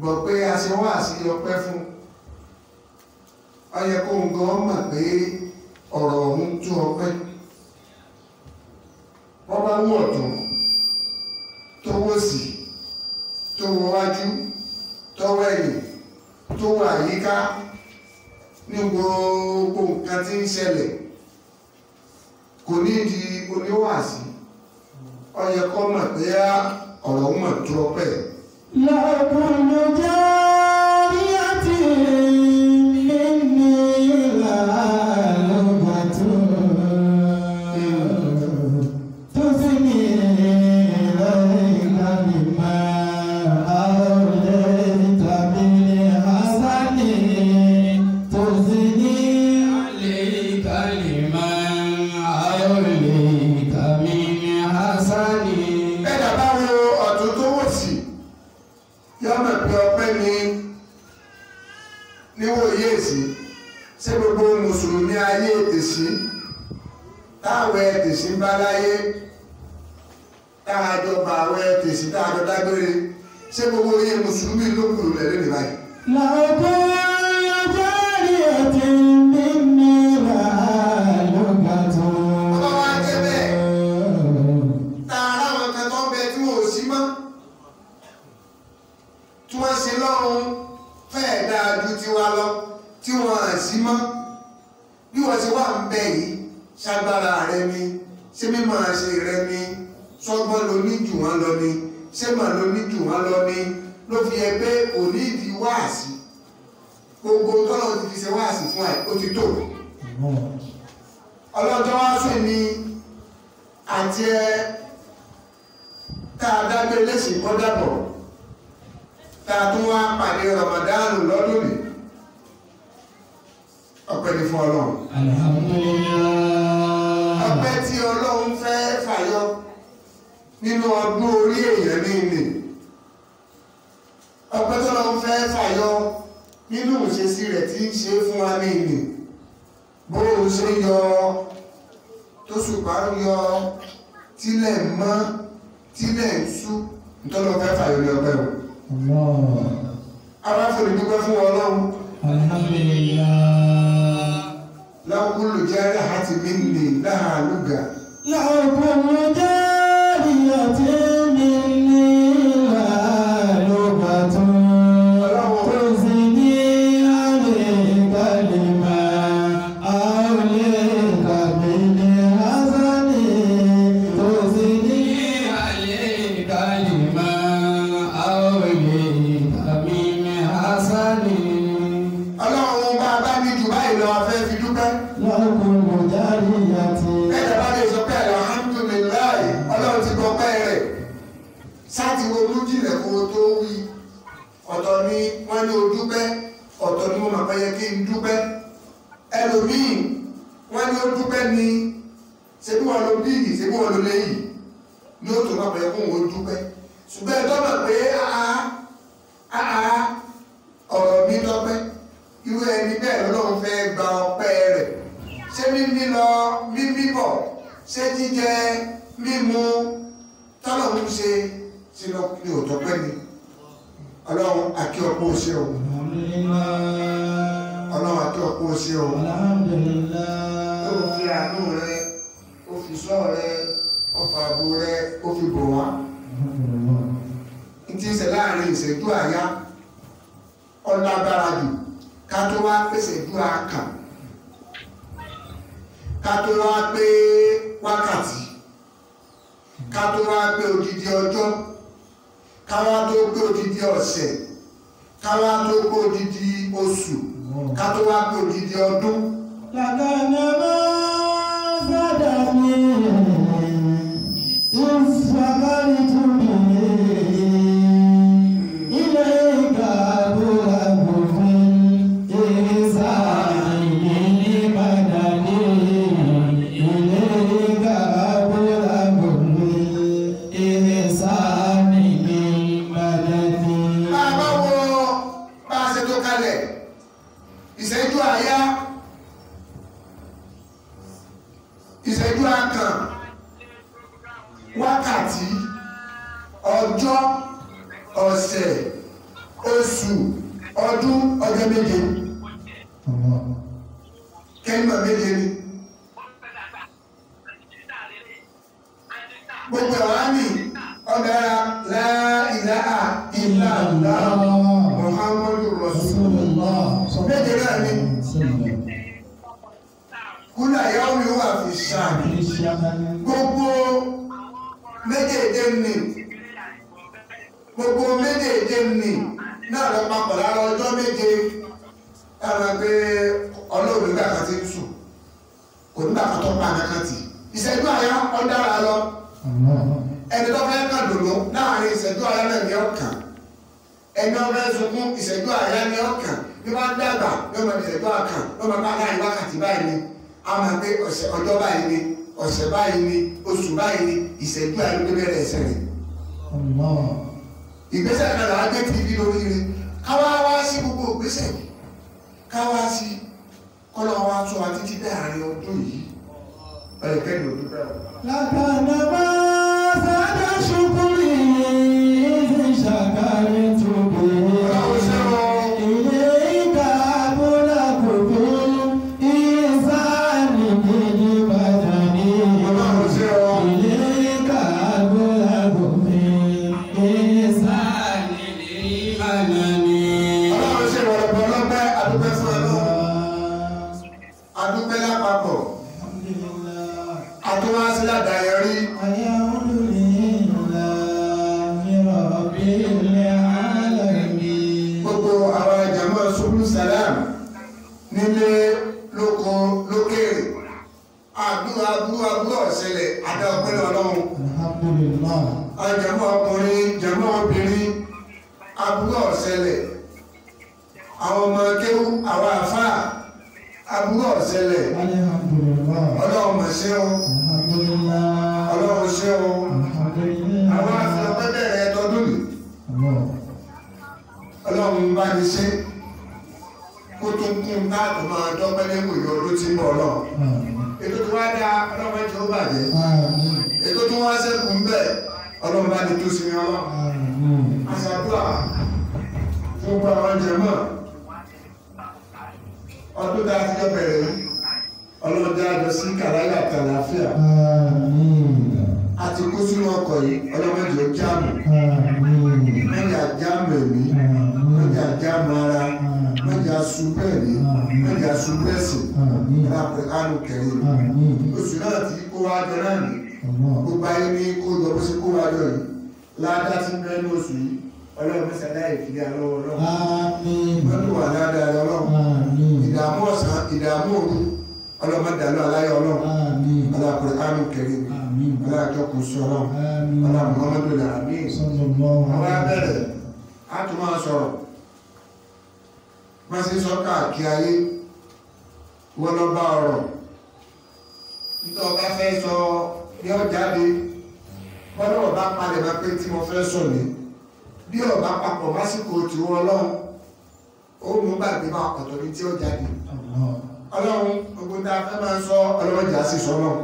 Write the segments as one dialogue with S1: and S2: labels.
S1: ṣùgbọ́n pé a ṣe wá sí ọpẹ́ fún. Ọyẹ kó ń gan mọ̀ pé ọ̀rọ̀ ọ̀hún tú ọpẹ́. Wọ́n bá wọ̀ tó tó wọ́ sí tó wọ́ wájú tọ́wọ́ ẹ̀yìn tó wà yíká ní gbogbo nǹkan tí ń ṣẹlẹ̀ kò ní di oníwàásí. Ọyẹ kọ́ mọ̀ pé ọ̀rọ̀. لا كل جاهل tá a lọ dágbére ṣé gbogbo iye mùsùlùmí ló kù lẹ́lẹ́ nìbáyìí. làwọn tó nígbà kan ti sùn kò nígbà kan tó pa nǹkan tì. Ìṣẹ́jú àyà ọ̀dára lọ. Ẹni tó fẹ́ kà dùnú láàárín ìṣẹ́jú àyà náà ní ọ̀kan ẹni tó fẹ́ sunkún ìṣẹ́jú àyà ní ọ̀kan bí wọ́n dàgbà yóò máa ìṣẹ́jú àkàn yóò máa bá láàárín wákàtí báyìí ni. A máa gbé ọjọ́ báyìí ni ọ̀sẹ̀ báyìí ni oṣù báyìí ni ìṣẹ́jú àyà ló bẹ̀rẹ̀ ẹ̀sẹ̀ rẹ̀. Ìgbésẹ̀ náà làá gbé tv lórí rẹ̀. Káwá wá sí gbogbo ìgbésẹ̀. Káwá sí kọ́lọ́ wa tún wa títí bẹ́ẹ̀ àárín ọdún yìí ẹ̀ẹ́dẹ́gbẹ̀rún. làkànnà máa fẹ́ dá ṣùgbọ́n. Jẹmọ́. Ọdún tá a ti jọ bẹ̀rẹ̀ yìí ọlọ́dẹ àjọ sí kàláyà kàláfíà àti kó sínú ọkọ̀ yìí ọlọ́mọdé jáàmù. Mẹ́jà jáàmù ẹ̀mí. Mẹ́jà jáàmù ara. Mẹ́jà súnbẹ̀ẹ̀mí mẹ́jà súnbẹ̀ẹ̀sì lápẹ̀ ánù kẹrin oṣù náà ti kó wá jọ náà ní gbogbo ayé ní kó jọ bó ṣe kó wá jọ yìí. Ládá bẹ́ẹ̀ ní oṣù yìí ọlọ́run mẹ́sàn-án láì fi àlọ́ ọlọ́run wọ́n lù wà ládàá ọlọ́run ìdààmú ọ̀sán ìdààmú òru ọlọ́mọdàlú aláyọ̀ ọlọ́run. Alákùnrin ánù kẹrin alájọkùn sí ọlọ́run alámọ̀ọ́mọdé làmí àwọn abẹ́rẹ́ á tún máa sọ̀rọ̀. Má sí sọ káàkiri ayé. Wọ́n lọ bá ọ̀rọ̀. Nítorí ọba fẹ́ sọ bí ọ jáde. Wọ́n lọ́wọ́ bá palẹ̀ máa pé tí mo fẹ́ sọ ní bí ọba papọ̀ lásìkò tí wọ́n lọ́wọ́ ó mú gbàgbé máa ọ̀tọ̀ ní tí ó jáde. Ọlọ́run gbogbo tá a fẹ́ máa sọ ọlọ́run jà sí sọ náà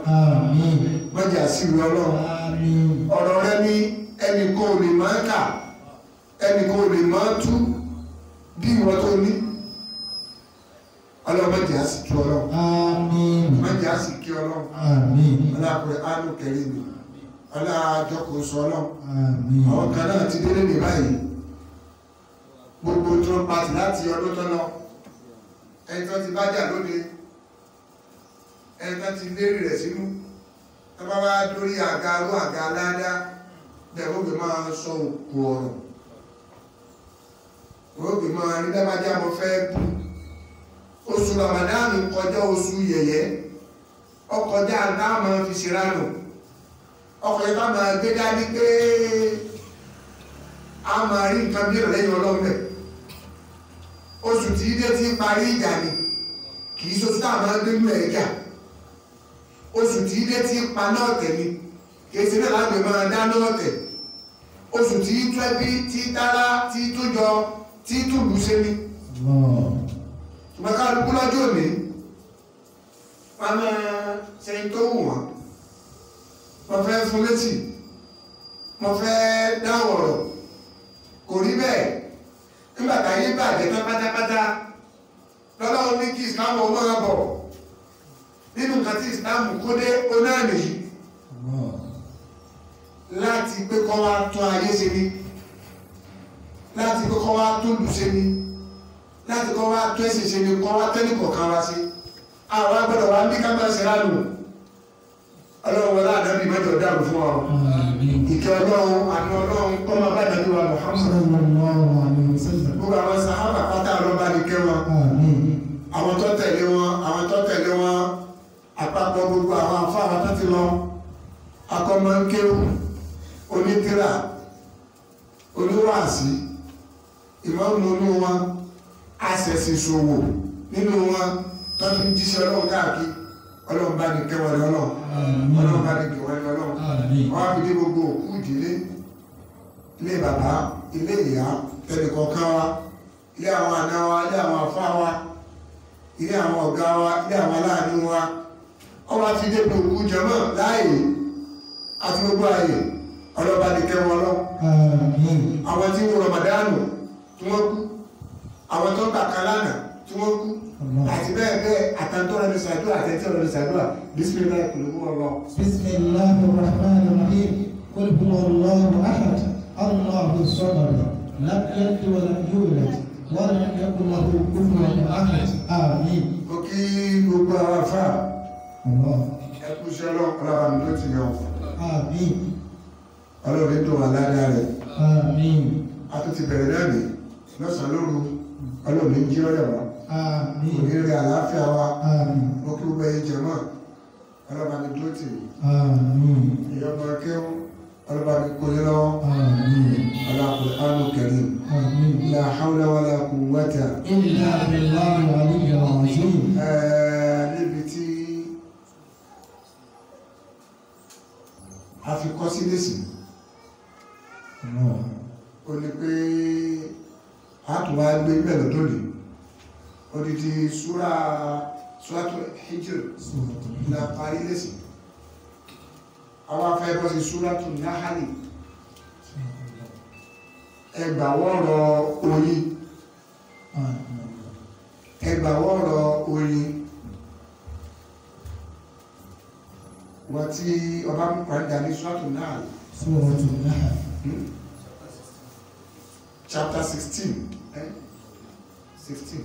S1: mọ́jà sí ìwé ọlọ́run. Ọ̀rọ̀ rẹ ní ẹnì kan ò lè máa kà ẹnì kan ò lè máa tú bí ìwọ tó ní. Sí tú ọlọ́run. Mọ́jà kí ọlọ́run. Ọlọ́run ánú kẹrin mi ọlọ́run sọ ọlọ́run. Àwọn kan náà ti délé ní báyìí. Gbogbo tó ń pàtì láti ọdún tó lọ ẹni tó ti bá jà lóde ẹni tó ti lérí rẹ̀ sínú tó bá wá lórí àga arú àga aládá ó gbé máa sọ òkú ọ̀rọ̀. Gbé máa rí dábàjá mo fẹ́ bú oṣù ramadani kọjá oṣù yẹ̀yẹ́ ọkọjá máa fi ṣe ránù ọkọjá táwọn máa gbé dání pé a máa rí nǹkan bí ìrọ̀lẹ́yìn ọlọ́mọbẹ̀ oṣù tí ilé ti parí ìjà ni kì í ṣoṣù táwọn máa ń gbé mú ẹ̀jà oṣù tí ilé ti pa náà tẹ̀ ni kì í ṣe náà láti máa dá náà tẹ̀ oṣù tí tẹ́bí tí tára tí tójọ tí tùlù ṣe ni. Ṣùgbọ́n kálukú lọ́jọ́ òní wọ́n máa ṣe tó wù wọ́n wọ́n fẹ́ fún létí. Wọ́n fẹ́ dáwọ̀rọ̀ kò rí bẹ́ẹ̀. Nígbàtà yí bàjẹ́ tán pátápátá lọ́lọ́run ní kí islam ọmọ ọbọ̀ nínú nǹkan tí islam kó dé onáàmì yìí láti pé kọ́ wá tún ayé ṣe ní láti pé kọ́ wá tún lù ṣe ní láti kọ́ wá tún ẹ̀sìn ṣe ní kọ́ wá tẹ́lẹ̀ kọ̀ọ̀kan wá sí àwọn agbọ́dọ̀ wá ní ká máa ṣe ọlọ́run wọlé àdábì mẹ́jọ dáàbò fún ọ ìkẹ́ ọlọ́run àti ọlọ́run kọ́ máa bá dàbí wa Muhammad. Gbogbo àwọn sahaba pátá ọlọ́ba ní kẹ́ wọn. Àwọn tó tẹ̀lé wọn àwọn tó tẹ̀lé wọn àpapọ̀ gbogbo àwọn afáwọn tó ti lọ. Akọ́mọ́nkéwù onítìrà oníwàásí. Ìmọ̀ọ́nù inú wọn àṣẹ̀ṣìṣòwò nínú wọn tó ti ń jíṣẹ́ ọlọ́run káàkiri ọlọ́run bá ní kẹwàá ní ọlọ́run. Ọlọ́run bá ní kẹwàá ní ọlọ́run. Wọ́n á fi dé gbogbo òkú ìdílé ilé bàbá ilé ìyá tẹnìkọ̀ọ̀kan wa ilé àwọn àna wa ilé àwọn àfá wa ilé àwọn ọ̀gá wa ilé àwọn aláàánú wa. Wá fi dé gbogbo òkú jọmọ́ láàyè àti gbogbo ààyè. Ọlọ́ba ní kẹwàá ọlọ́run. Àwọn tí wọ́n Ramadanu tí wọ́n kú àwọn tó gbà kan lánàá tí wọ́n kú àti bẹ́ẹ̀ bẹ́ẹ̀ àtàntọ́ rẹ̀ ṣàdúrà àtẹ̀tẹ̀ rẹ̀ ṣàdúrà bisimilayi kulubu ọlọ.
S2: bisimilayi rahman rahim kulubu ọlọ́run ahad allahu sọ́dọ̀rọ̀ lápẹ́ẹ́tì wọlé yúlẹ̀ wọ́n ní ẹkùn lọ́wọ́ kúrò ahad amin.
S1: ó kí gbogbo àwọn afá ẹkùn sẹ́lọ̀ ọ̀pọ̀lọpọ̀ àmì ló ti yọ.
S2: amin.
S1: ọlọ́run dùn wà ládàá rẹ̀.
S2: amin.
S1: a tún ti bẹ̀rẹ̀ náà ní lọ́sàn-án lóru ọlọ́run ń jí ọ̀rẹ́ wa
S2: àmín.
S1: Oníire àlàáfíà wa.
S2: Àmín.
S1: Mo kí gbogbo ẹ̀yin jẹmọ ọlọba ni tó tì
S2: àmín.
S1: Ìyá ọmọ akéwù ọlọba ni kò lè lọ́wọ́.
S2: Àmín.
S1: Ọlọpàá ánú kẹrin
S2: àmín.
S1: La hawla wala quwwata
S2: illa billahi aliyyil
S1: azim. níbi tí a fi kọ́ sí
S2: nísìnyí
S1: ó ní pé
S3: a tún wá gbé mẹ́lòdó nìyí odidi sura súrátù hijr la parí lẹ́sì àwọn afẹ́ bọ́ sí súrátù náhálì ẹgbàwọ́rọ̀ oyin. Ẹgbàwọ́rọ̀ oyin. Wọ́n tí ọba mú kọ̀ọ̀dà ní súrátù náhálì
S4: súrátù náhálì
S3: hmm? chapter sixteen eh? sixteen.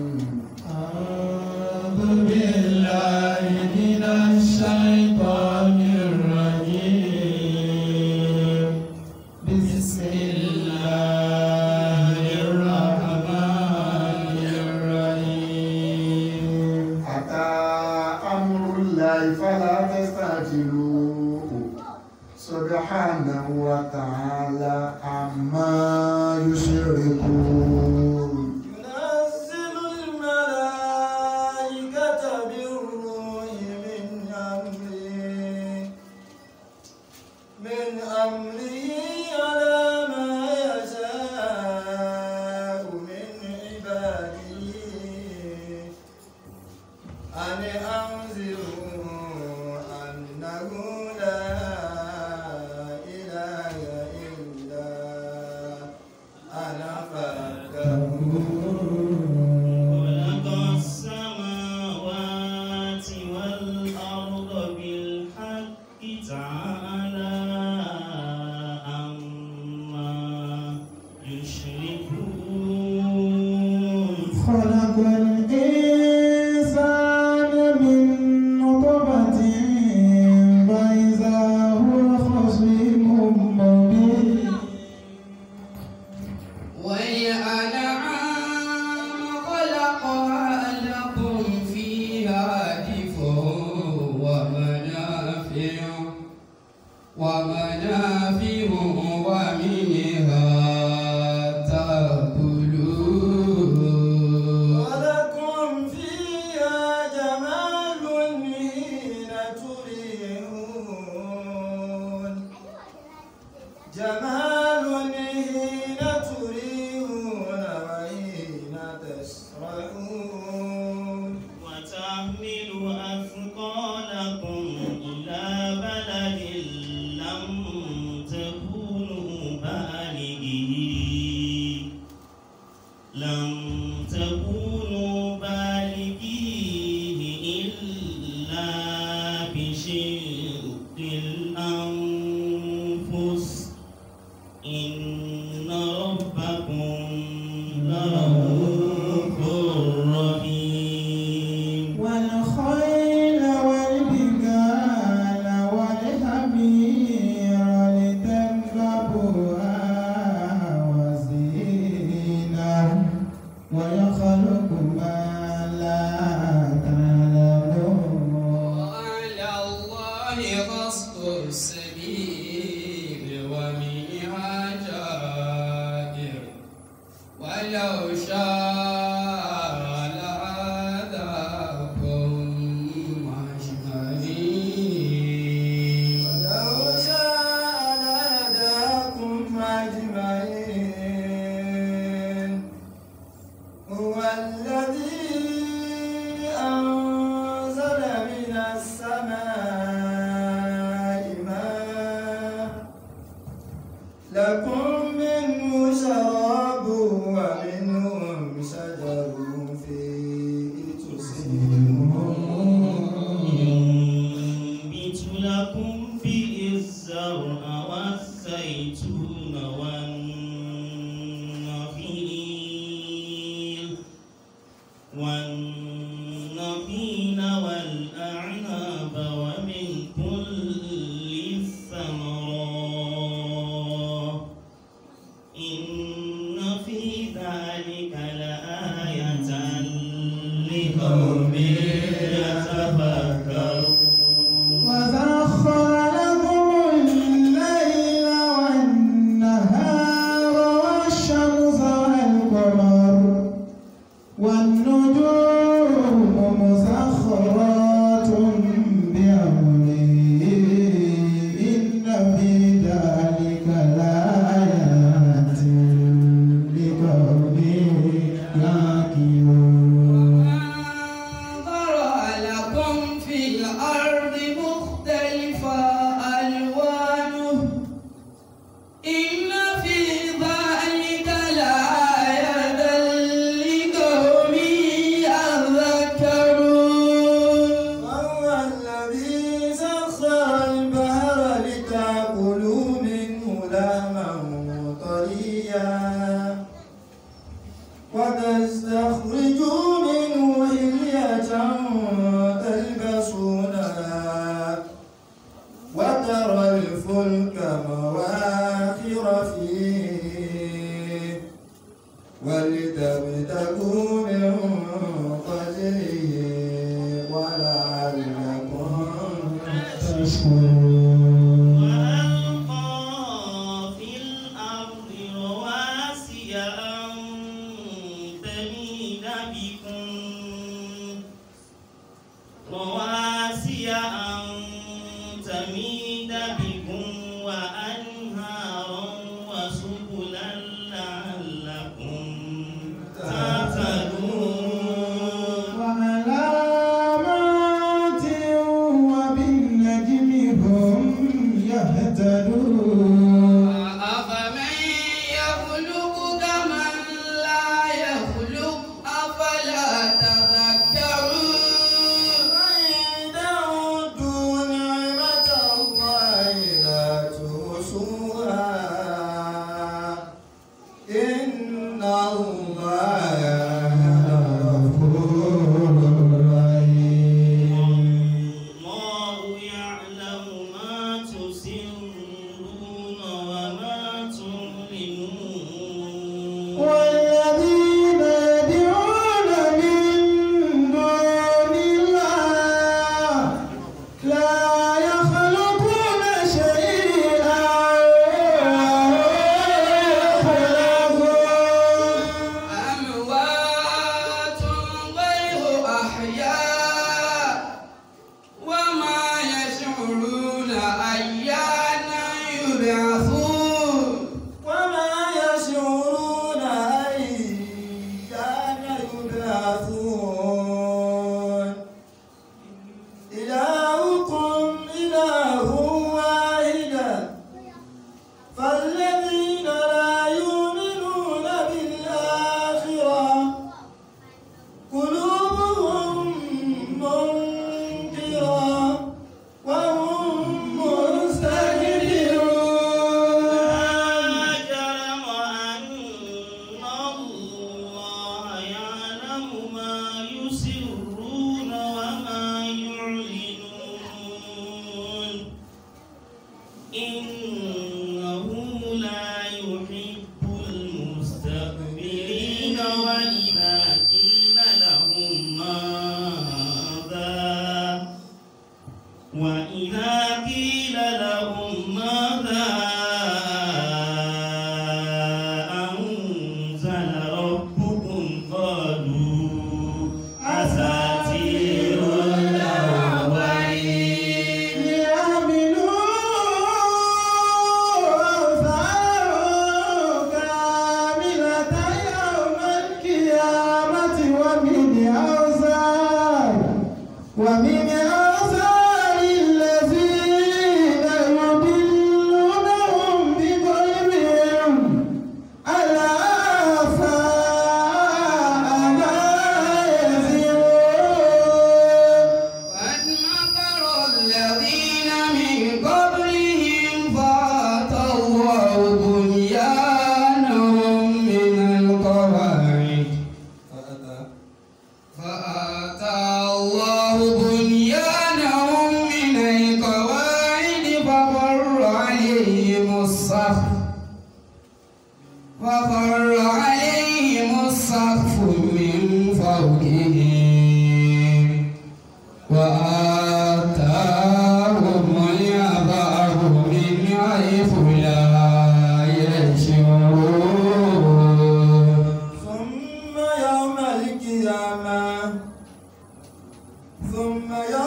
S5: ثم يوم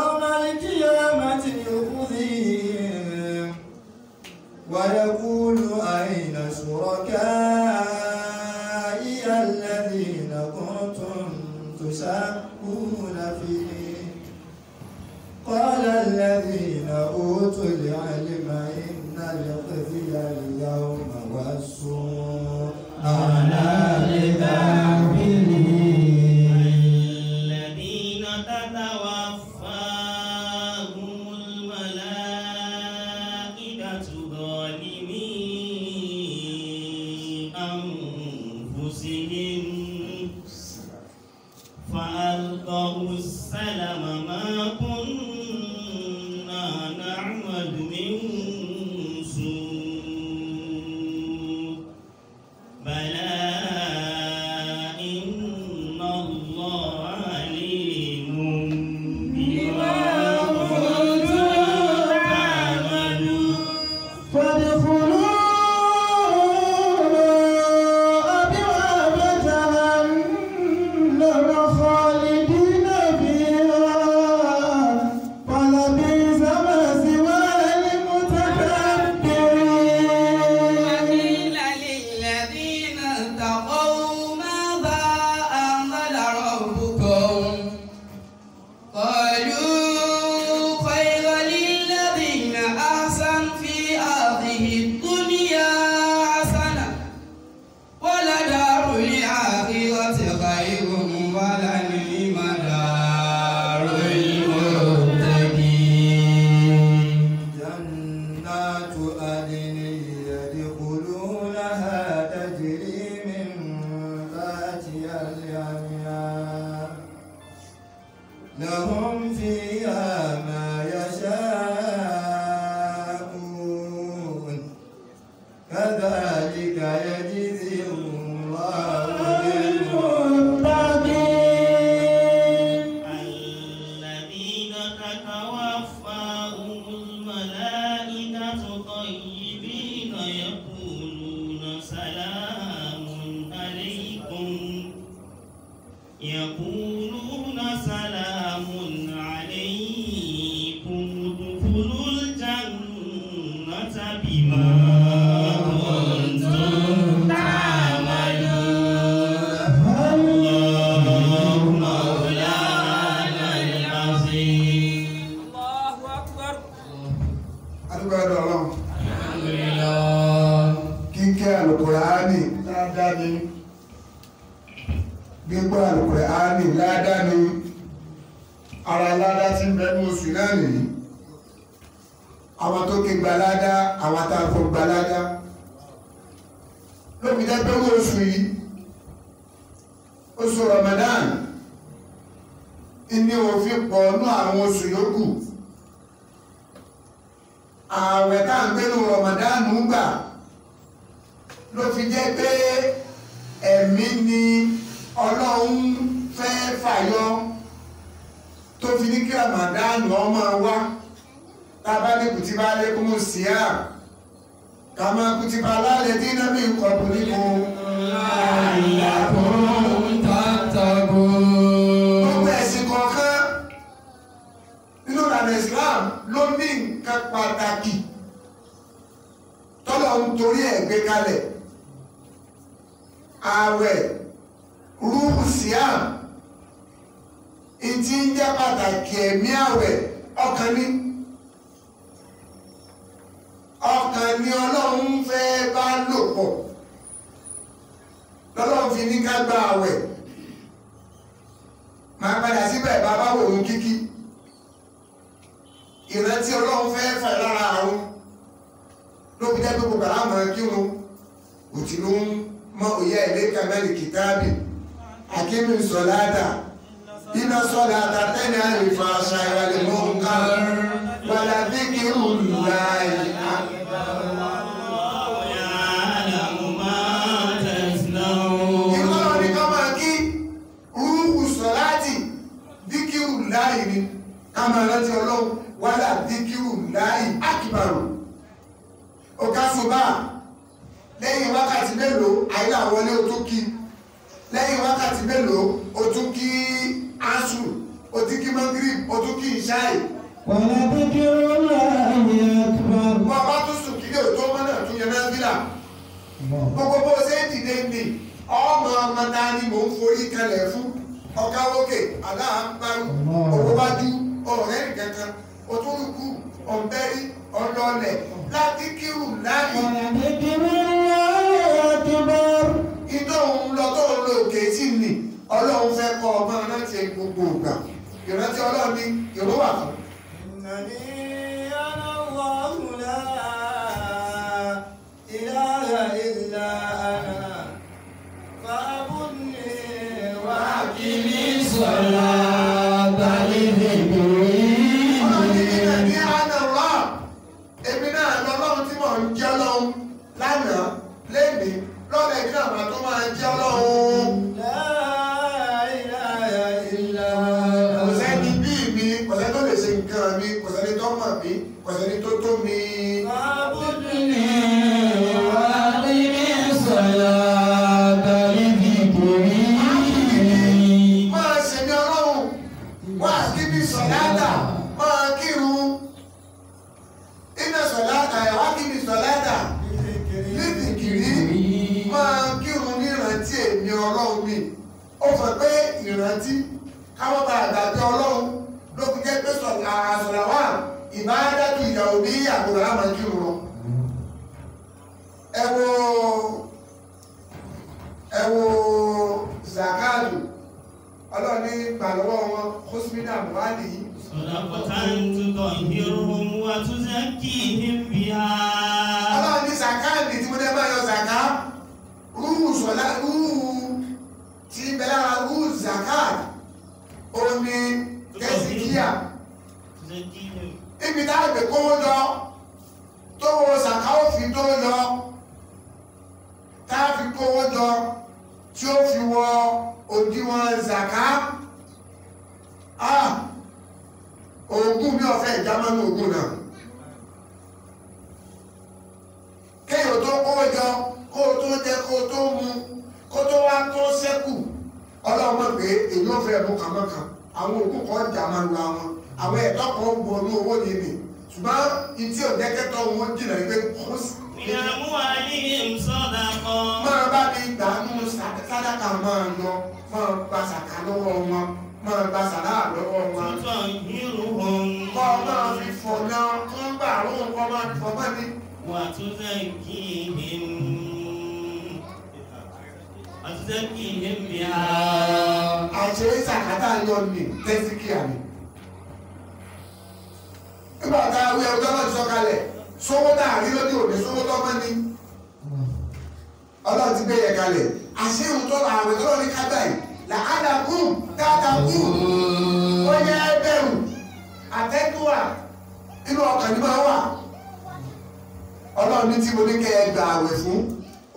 S1: àtúgbàdọ̀ ọlọ́run. kíkẹ́ àlùkùránì ládàá ni. Gbígbọ́ àlùkùránì ládàá ni. Ara ládàá ti ń bẹ ní oṣù náà nìyí. Àwọn tó ké gba ládàá àwọn tá a fọ gba ládàá. Lóbi jẹ́ pé ní oṣù yìí oṣù Ramadan ìní òfin pọ̀ nú àwọn oṣù yòókù ààwẹ̀ tá à ń gbénu rọ̀mọ̀dánù gbà ló fi jẹ́ pé ẹ̀mí ni ọlọ́run fẹ́ fàyọ tó fi ní kí rọ̀mọ̀dánù ọmọ wa tá a bá ní kùtì bá sí à kàmá kùtì bá lálẹ́ dínámì kọ̀ọ̀bù nìkan. Pàtàkì tọ́lọ̀ ń torí ẹ̀ gbé kalẹ̀. Ààwẹ̀ rúhù síàm ìtí ń jẹ́ pàtàkì ẹ̀mí ààwẹ̀ ọkàn ní ọkàn ní ọlọ́run fẹ́ bá lò pọ̀. Lọ́lọ́run fi ní ká gba ààwẹ̀. Máa padà síbẹ̀ bàbá wò ó kíkí ìrántí ọlọ́run fẹ́ fẹ́ lára àrùn ló fi jẹ́ pé gbogbo àmọ́ kírun. Òtínú mọ òye ẹ̀lẹ́ kàmẹ́lì kìtàbì akíní sọ̀láàdà iná sọ̀láàdà tẹ́lẹ̀ àrífà ṣàyẹ̀lẹ̀ mọ́ǹkà wàlá bí kírun
S3: láàyè àgbà.
S1: láì ní ká máa rántí ọlọ́run wàhálà díkírù láì àkìbàrò. Ọ̀kásùnbà lẹ́yìn wákàtí mélòó àyílà wọlé o tún kí? Lẹ́yìn wákàtí mélòó o tún kí asù? O tún kí o tún kí ìṣáì.
S2: wàhálà díkírù láì àkìbàrò.
S1: bọ́ ọba tún sùn kílé òtó mọ́nà tún yẹn náà fílà gbogbo bó ṣe ń dìde nì ọmọ ọmọ náà ni mò ń forí kalẹ̀ fún? Ọ̀ká lókè aláàbárù òwúwájú ọ̀rẹ́ nìkan kan òtúrùkù ọ̀bẹ́rí ọlọ́lẹ̀ látìkírù láàyè.
S2: ìdíwí láyé ti
S1: bọ́. ìtọ́ òun lọ tó ń lo òkè ni ọlọ́run fẹ́ kọ́ ọmọ rántí gbogbo ìgbà ìrántí ọlọ́run ni ìró fún. nàní. Ọlọ́run ní tí mo ní kẹ́ ẹ gbà àwẹ̀ fún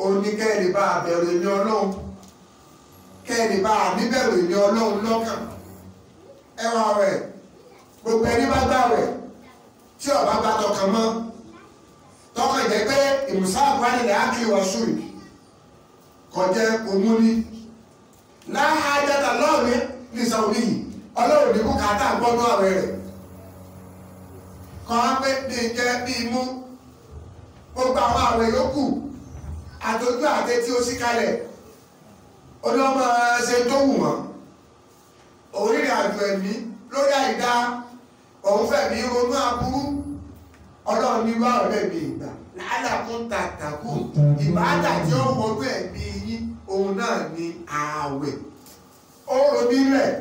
S1: òun ní kẹ́ ẹ lè bá a bẹ̀rù èmi ọlọ́run kẹ́ẹ̀lì bá níbẹ̀rù ìní ọlọ́run lọ́kàn. Ẹwà rẹ̀ gbogbo ẹni bá gbà rẹ̀ tí ọba bá tọkàn mọ́ tọkàn jẹ́ pé ìmùsá àgbánilẹ̀ ákìlì wà sùn kọjá òmúni láhàjáta lọ́ọ̀rẹ́ ní sàwùrí yìí ọlọ́run ní bùkátà gbọ́dọ̀ àwẹ̀ rẹ̀. Kọ́ bí jẹ́ bí mú gbogbo àwọn àwẹ̀ yòókù àtọ́jú àtẹ́tí ó sí kalẹ̀. Ọlọ́mọ ṣe tó wù wọ́n. Òrìrìn àjò ẹ̀mí lórí àìdá. Òun fẹ̀mí ronú aburú. Ọlọ́run ní wá ọ̀rẹ́ mi ìgbà. Lálàkún tàtàkù ìbáàdà tí ó wọnú ẹ̀mí yín òun náà ní ààwẹ̀ ó ronú rẹ̀.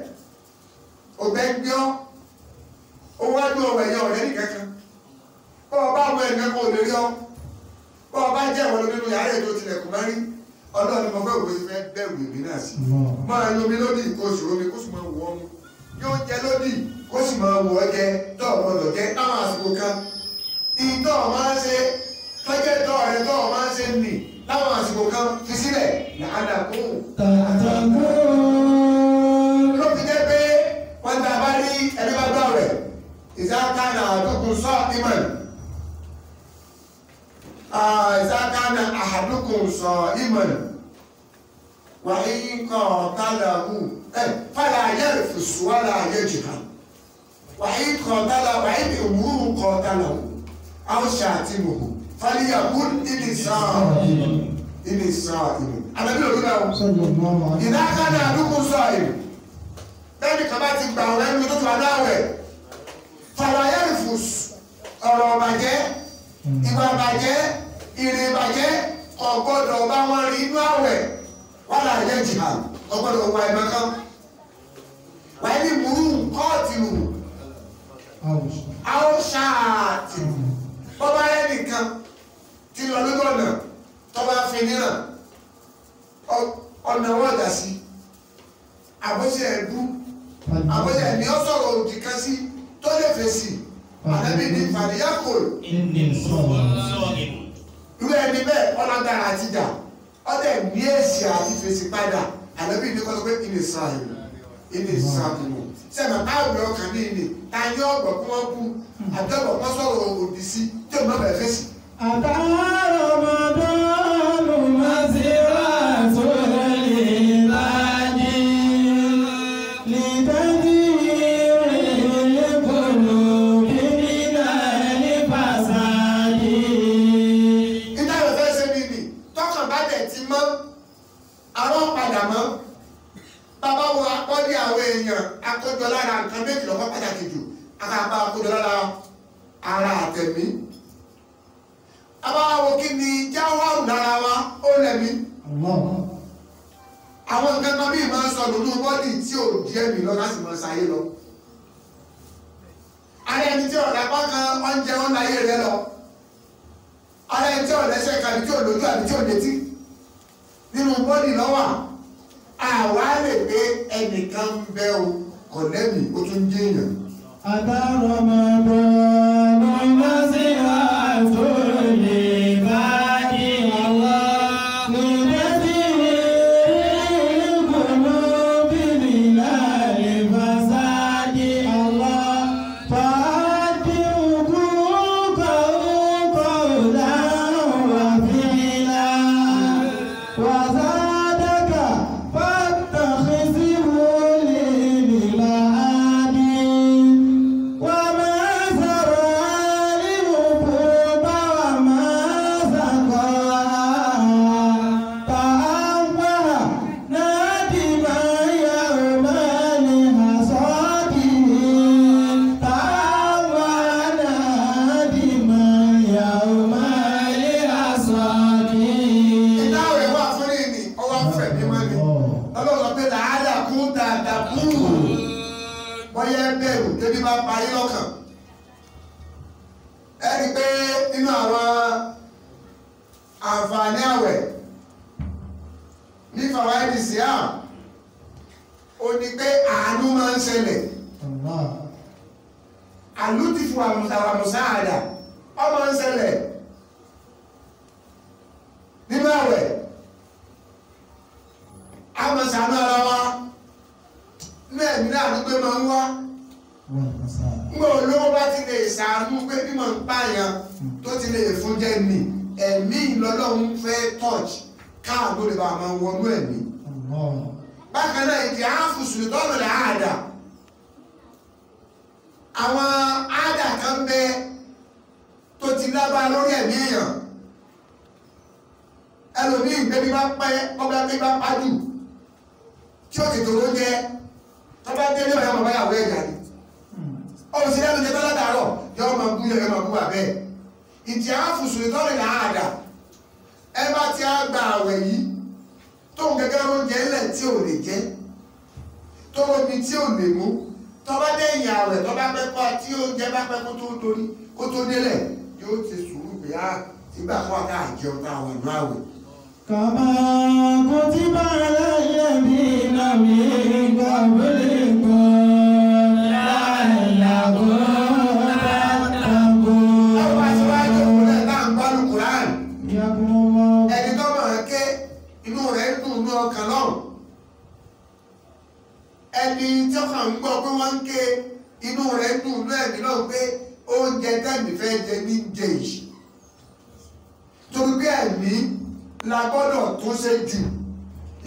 S1: Òbẹ́ gbé ọ́. Ó wájú ọ̀wọ̀ ẹ̀yẹ ọ̀rẹ́ nìkankan bọ́ ọ bá wọ ẹ̀mí kò lè rí ọ́ bọ́ ọ bá jẹ́ àwọn olómi yàrá ètò tilẹ̀kùn mẹ́rí ọlọ́run mo fẹ́ òwe fẹ́ bẹ̀rù èmi náà sí. Máa lo omi lódì kó sòrò mi kó sì máa wọ ọmú yóò jẹ lódì kó sì máa wọ ọjẹ tó ọmọ lọ jẹ táwọn àsìkò kan. Ìtọ́ máa ń ṣe tọ́jẹ́ tọ́ rẹ tọ́ máa ń ṣe nì láwọn àsìkò kan fi sílẹ̀. Làádà
S2: kún.
S1: ló fi jẹ́ pé wọ́n ta bá rí ẹni bá gbọ́ rẹ̀ ìsáká náà àdúgbò sọ́ọ̀ ìmọ̀ ìsákánà àdúkùn sọ ìmọ̀nà wà ń kọ́ ọ̀tálàmù ẹ̀ fàlà ayé ìfìsù wàlà ayé jìkà wà ń kọ́ ọ̀tálà wà ń bí wúrú kọ́ ọ̀tálàmù
S2: àwọn ṣàtì mọ̀mọ́
S1: fàlíyàwó ìdí sàn ìdí sàn ìmọ̀ àbẹ̀bí òdúgbà ìdákánà sọ ìmọ̀ bẹ́ẹ̀ni kan ti gbà ọ̀rẹ́ mi tó ti wà láàwẹ̀ fàlàyé ìfòsù ọ̀rọ̀ ọ̀bàjẹ́ ìwà ọ̀bàjẹ́ ìrìnbàjẹ́ ọ̀gbọ́dọ̀ bá wọn rí inú àwẹ̀. Wọn là yẹ jìhà ọ̀gbọ́dọ̀ wà ìmọ̀ kan. Wà ní burú kọ́ọ̀tì rù àwòṣàtì bọ́bá yẹ nìkan ti lọ lójú ọ̀nà tọ́ba fi níran ọ̀nà wọn dà sí. Àbọ̀sẹ̀ ẹ̀dú àbọ̀sẹ̀ ẹ̀mí ọ̀sọ̀rọ̀ òdì kan sí tó lè fèsì. Àdàbí ní
S3: fàdíyàkùn
S1: irú ẹni bẹ́ẹ̀ ọlọ́gbàrà àti jà ọdẹ ní èsì àti fèsì padà. Àlọ́bí ní kọ́sọ́ pé ìdè sàhìlù ìdè sàhìlù sẹ́mi àwùjọ kan ní ìdè ta ní ọgbọ̀ kí wọ́n kú? Àtẹ̀wọ̀ wọ́n sọ̀rọ̀ òdì sí? Tí òun náà bẹ̀ fèsì. àtàwọn ọmọdé. Tí ó ti tòró jẹ. Tó bá dé ní ọ̀yọ́ bàbá yàwó ẹ̀jà ni ọ̀rọ̀ sí lẹ́nu jẹ tó látàárọ̀ yọ máa bú yọ máa bú àbẹ́ ìdí àáfùsù tọ́nà lè àádà ẹ bá ti á gba àwẹ̀ yìí tó ń gẹ́gẹ́ oúnjẹ ńlẹ̀ tí ò lè jẹ́ tó omi tí ò lè mú tó bá dé ìyìn àwẹ̀ tó bá pẹ́ kọ́ tí oúnjẹ bá pẹ́ kó tó torí kó tó délẹ̀ yóò ti sùúrù pé á ìgbà kan ká jẹun tá a wà ní àwẹ̀.
S4: كما كتب على الذين من قبلكم لعلكم
S1: àwọn aṣíwájú
S4: تتقون
S1: òkúlẹ̀ náà ń gbọ́dọ̀ kúrán
S4: يقول الله
S1: ẹni tó máa ké inú rẹ̀ ń dùn ní ọkàn náà ẹni tí ọkàn ń gbọ́ pé wọ́n ń ké inú rẹ̀ ń dùn ní ẹ̀mí náà pé oúnjẹ tẹ́mi fẹ́ jẹ ní jẹ yìí torí pé ẹ̀mí la gbọ́dọ̀ tún ṣe jù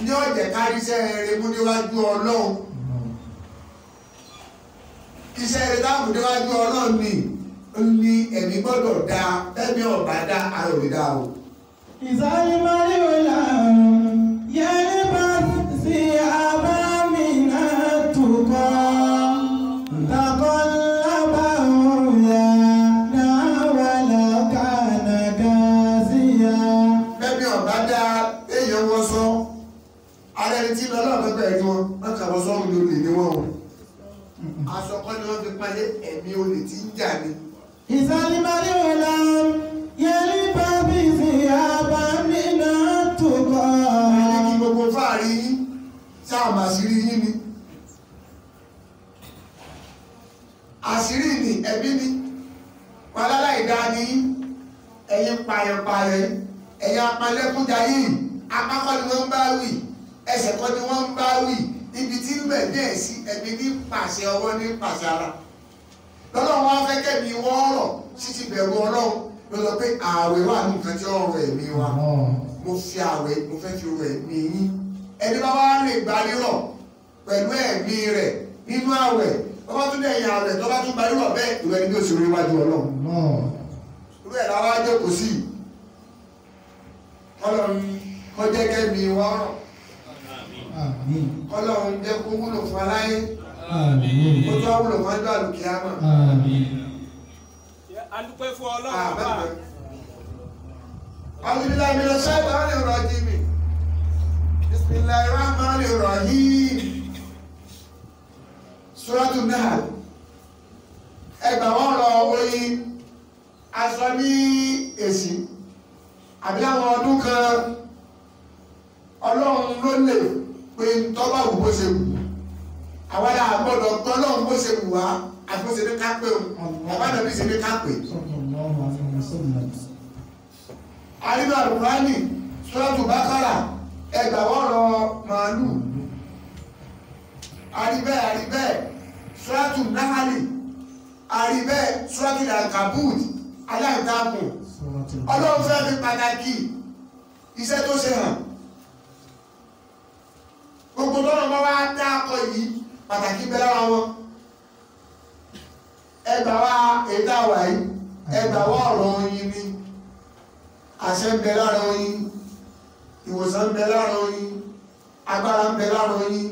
S1: ní ọ̀jẹ̀ káríṣẹ́ rere mú níwájú ọlọ́run iṣẹ́ rere táwọn níwájú ọlọ́run ni ní ẹ̀mí gbọ́dọ̀ da ẹ̀mí ọ̀bá dá ayọ̀ rí dá o.
S4: ìsáré máa ń
S1: lò láàrún yẹn ní bá sí àwọn. báyìí tí wọ́n wọ́n kàwọ́ sọ́run ló lè ní wọ́n o aṣọ kọ́ ni wọ́n fi palẹ̀ ẹ̀mí olè tí ń jà ni.
S4: ìsálímálẹ̀ wọ̀ la yẹlí bá
S1: bí ìsìnyá
S4: mi náà tó kọ́.
S1: ẹni gbogbo fáàrí yín sáà mà sí rí yín ni. àṣírí ni ẹbí ni wàlálà ìdáni ẹ̀yin pààyàn pààyàn ẹ̀yin apalẹ́kúnjà yìí apákọ́ ni wọ́n bá wì ẹsẹ̀ kọ́ ni wọ́n ń bá wì ibi tí ń bẹ̀ díẹ̀ sí ẹbí ní pàṣẹ ọwọ́ ní pàṣẹ ara. Lọ́lọ́run wá fẹ́ kẹ́mi wọ́n rọ̀ títí bẹ̀rù ọlọ́run. Ló sọ pé ààwẹ̀ wà ní nǹkan tí ó rọ ẹ̀mí wa. Mo fi àwẹ̀ mo fẹ́ fi rọ ẹ̀mí yín. Ẹni bá wá lè gba rírọ̀ pẹ̀lú ẹ̀mí rẹ̀ nínú àwẹ̀ tó bá tún dẹ̀yìn àwẹ̀ tó bá tún gba rírọ̀ bẹ́ẹ̀ ìwé ni bí ó ṣe rí wájú ọlọ́run. Irú ẹ̀ láwá jókòó sí. Ọlọ́run kọjẹ́ kẹ́mi wọ́n rọ̀ Ọlọ́run jẹ́ kó wúlò fún aláyé kó tó wúlò fún ọjọ́ àlùkìyámà.
S5: Adúpẹ́ fún Ọlọ́run bá.
S1: Ọlọ́run mi lọ sẹ́gbà lè rọ̀ jí mi. Bismillahir Rahmanir Rahim. Suratul Nahl. Ẹgbàá wọn lọ oyin aṣọ ní èsì àbí àwọn ọdún kan ọlọ́run ló lè pé tọ́bà wù bó ṣe wù àwọn àgbọ̀dọ̀ gbọ́ ọlọ́run bó ṣe wù wá àti bó ṣe ní ká pé òun àbádọ́bí ṣe ní ká pé àríwá àrùbáàní sọ́ọ̀tù bákàrà ẹgbàwọ́rọ̀ màálù. Àríbẹ́ àríbẹ́ sọ́ọ̀tù náhálì àríbẹ́ sọ́ọ̀tù aláǹtakùn
S2: Suratul
S1: ọlọ́run fẹ́ fi pàtàkì iṣẹ́ tó ṣe hàn gbogbo tọ́nà bá wá dáàkọ yìí pàtàkì bẹ lára wọn. Ẹgbà wá ètò àwà yìí ẹgbà wá ọ̀rọ̀ oyin ni. Àṣẹ ń bẹ lára oyin ìwòsàn ń bẹ lára oyin agbára ń bẹ lára oyin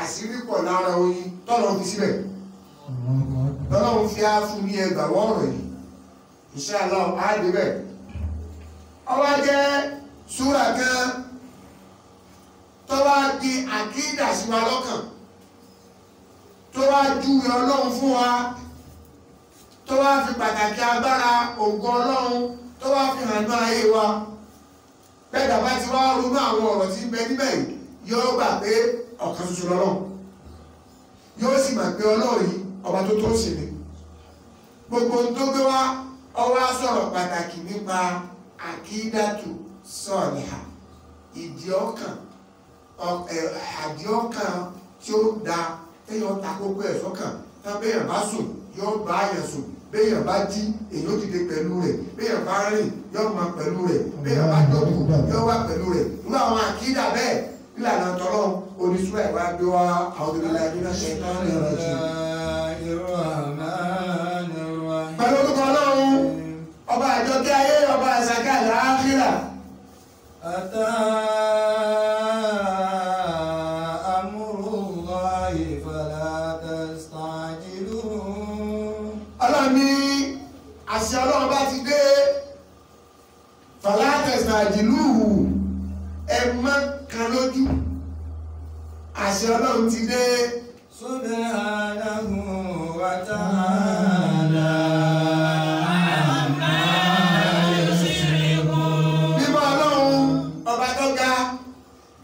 S1: àṣírí pọ̀ lára oyin. Tọ́nà fi síbẹ̀. Lọ́lọ́run fi á fún ní ẹgbà wọ́n ọ̀rọ̀ yìí. Insha Allah á débẹ̀ ọwá jẹ́ súrà kan tó wá di àkídà sí wa lọ́kàn tó wá júwe ọlọ́run fún wa tó wá fi pàtàkì agbára ògo ọlọ́run tó wá fi hàn ní ayé wa bẹ́ẹ̀dà bá ti wá ronú àwọn ọ̀rọ̀ tí ń bẹ níbẹ̀ yóò gbà pé ọ̀kan ṣoṣo lọ́lọ́run yóò sì mà pé ọlọ́run yìí ọba tó tó sì ni. Gbogbo tó gbé wá ọwọ́ á sọ̀rọ̀ pàtàkì nípa àkídàtù sọ̀ọ̀lìhà ìdí ọkàn ọ- ẹ, àdí ọkàn tí ó da téèyàn ta kókó ẹ̀ sọ́kàn. Tán béèyàn bá sùn yóò bá àyàn sùn. Béèyàn bá jí èyí ó dìde pẹ̀lú rẹ̀. Béèyàn bá rìn yóò máa pẹ̀lú rẹ̀. Béèyàn bá jókòó yóò wà pẹ̀lú rẹ̀. Nínú àwọn àkídà bẹ́ẹ̀ nílànà tọ́lọ́ oníṣúra ìwà gbé wá. Àwọn la ẹni náà ṣe tán ní ọ̀rọ̀ jù. pẹ̀lú orúkọ ọlọ́run ọba àjọkẹ́ ayé ọba àṣàkẹ́ àlàáfíà ìsàjìlúhù ẹ má kan lójú àṣẹ ọlọ́run ti dé.
S5: subhanahu wa
S1: ta'ala. bímọ ọlọ́run ọba tó ga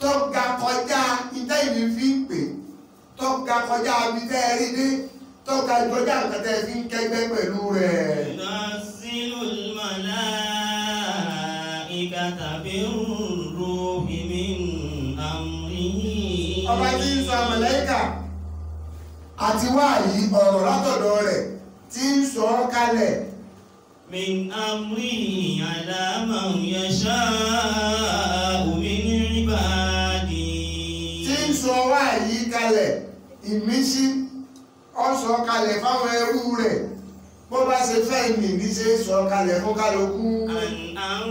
S1: tó ga kọjá ìtẹ́ ìlú fi ń pè tó ga kọjá abidẹ́ rí dé tó ga kọjá nǹkan tẹ́ fi ń kẹ́gbẹ́ pẹ̀lú rẹ̀.
S3: ìdásílùmọ̀lá. الملائكة بالروح من أمره
S1: ọba tí ń sọ màláíkà àti wáyí ọ̀rọ̀ látọ̀dọ̀ rẹ̀ tí ń sọ ọ́ kalẹ̀
S3: من أمره على من يشاء من عباده
S1: tí ń sọ wáyí kalẹ̀ ìmísí ọ sọ kalẹ̀ fáwọn ẹrú rẹ̀ bó bá ṣe fẹ́ nì ní ṣe sọ kalẹ̀ fún kálukú
S3: أن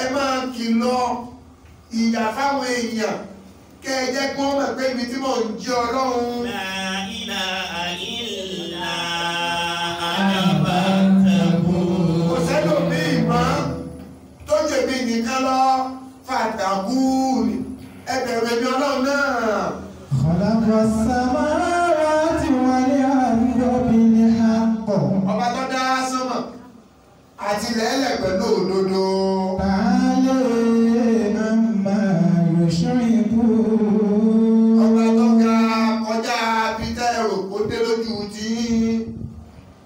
S1: ẹ máa kìlọ̀ ìyà fáwọn èèyàn kẹ́ ẹ jẹ́ kí wọ́n mọ̀ pé ibi tí mò ń jí ọlọ́run.
S3: láìlà àìlà àbàtàkùn.
S1: kò sẹ́lòmíì mọ́ tó jẹ̀bi nìkan lọ ọba tó dá àti lẹ́lẹ̀ pẹ̀lú òdodo.
S4: Bàálẹ̀ àmà yòṣù ikú.
S1: Ọba tó ga kọjá Peter Ero kó dé lójú tí.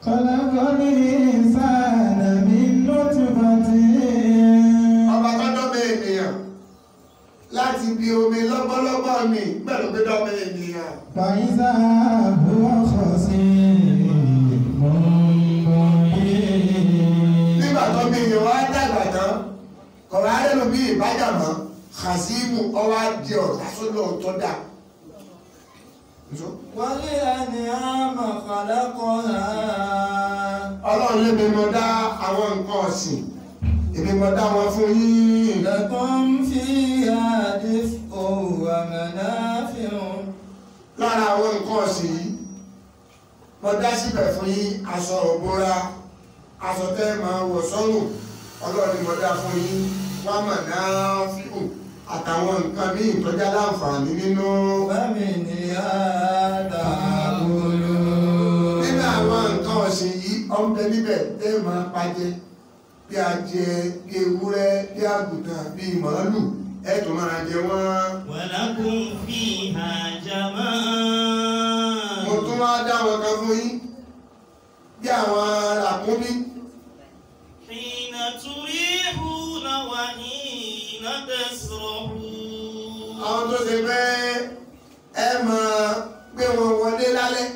S4: Kọ̀lákọ́lé sáànà mi ló ti bá ti.
S1: Ọba tó dọ́bẹ̀ ènìyàn láti bi omi lọ́gbọ́lọ́gbọ́ mi pẹ̀lú pé dọ́bẹ̀ ènìyàn. Bàyẹ̀. bí ìbádàmọ́ Khasimu ọwọ́ adé ọ̀tá sọ́dọ̀ ọ̀tọ́ dà.
S5: wálé àní àmà kàlákọ̀ọ́lá.
S1: ọlọ́run lé mi mọ dá àwọn nǹkan ọ̀sìn èmi mọ dá wọn fún yín.
S5: lakum fiha dif'un wa manafi'un.
S1: lára àwọn nǹkan ọ̀sìn yìí mo dá síbẹ̀ fún yín aṣọ òbora aṣọ tẹ́ máa wọ̀ sọ́rùn ọlọ́run ni mo dá fún yín wámà náà fíhù àtàwọn nǹkan ní ìtọ́já láǹfààní nínú.
S5: Bẹ́ẹ̀ni ni a ta bolo.
S1: Nínú àwọn nǹkan ọ̀sìn yìí, ọ̀nbẹ níbẹ̀ tẹ́ máa pàjẹ́ bí ajẹ bí ewúrẹ́ bí àgùntàn bí màálù ẹ tún máa jẹ wọ́n.
S3: Walakum fiha
S1: jamaa.
S3: Mo
S1: tún wá dá wọn kan fún yín bí àwọn ràkúnmí. àwọn tó ṣe pé ẹ máa gbé wọn wọlé lálẹ́.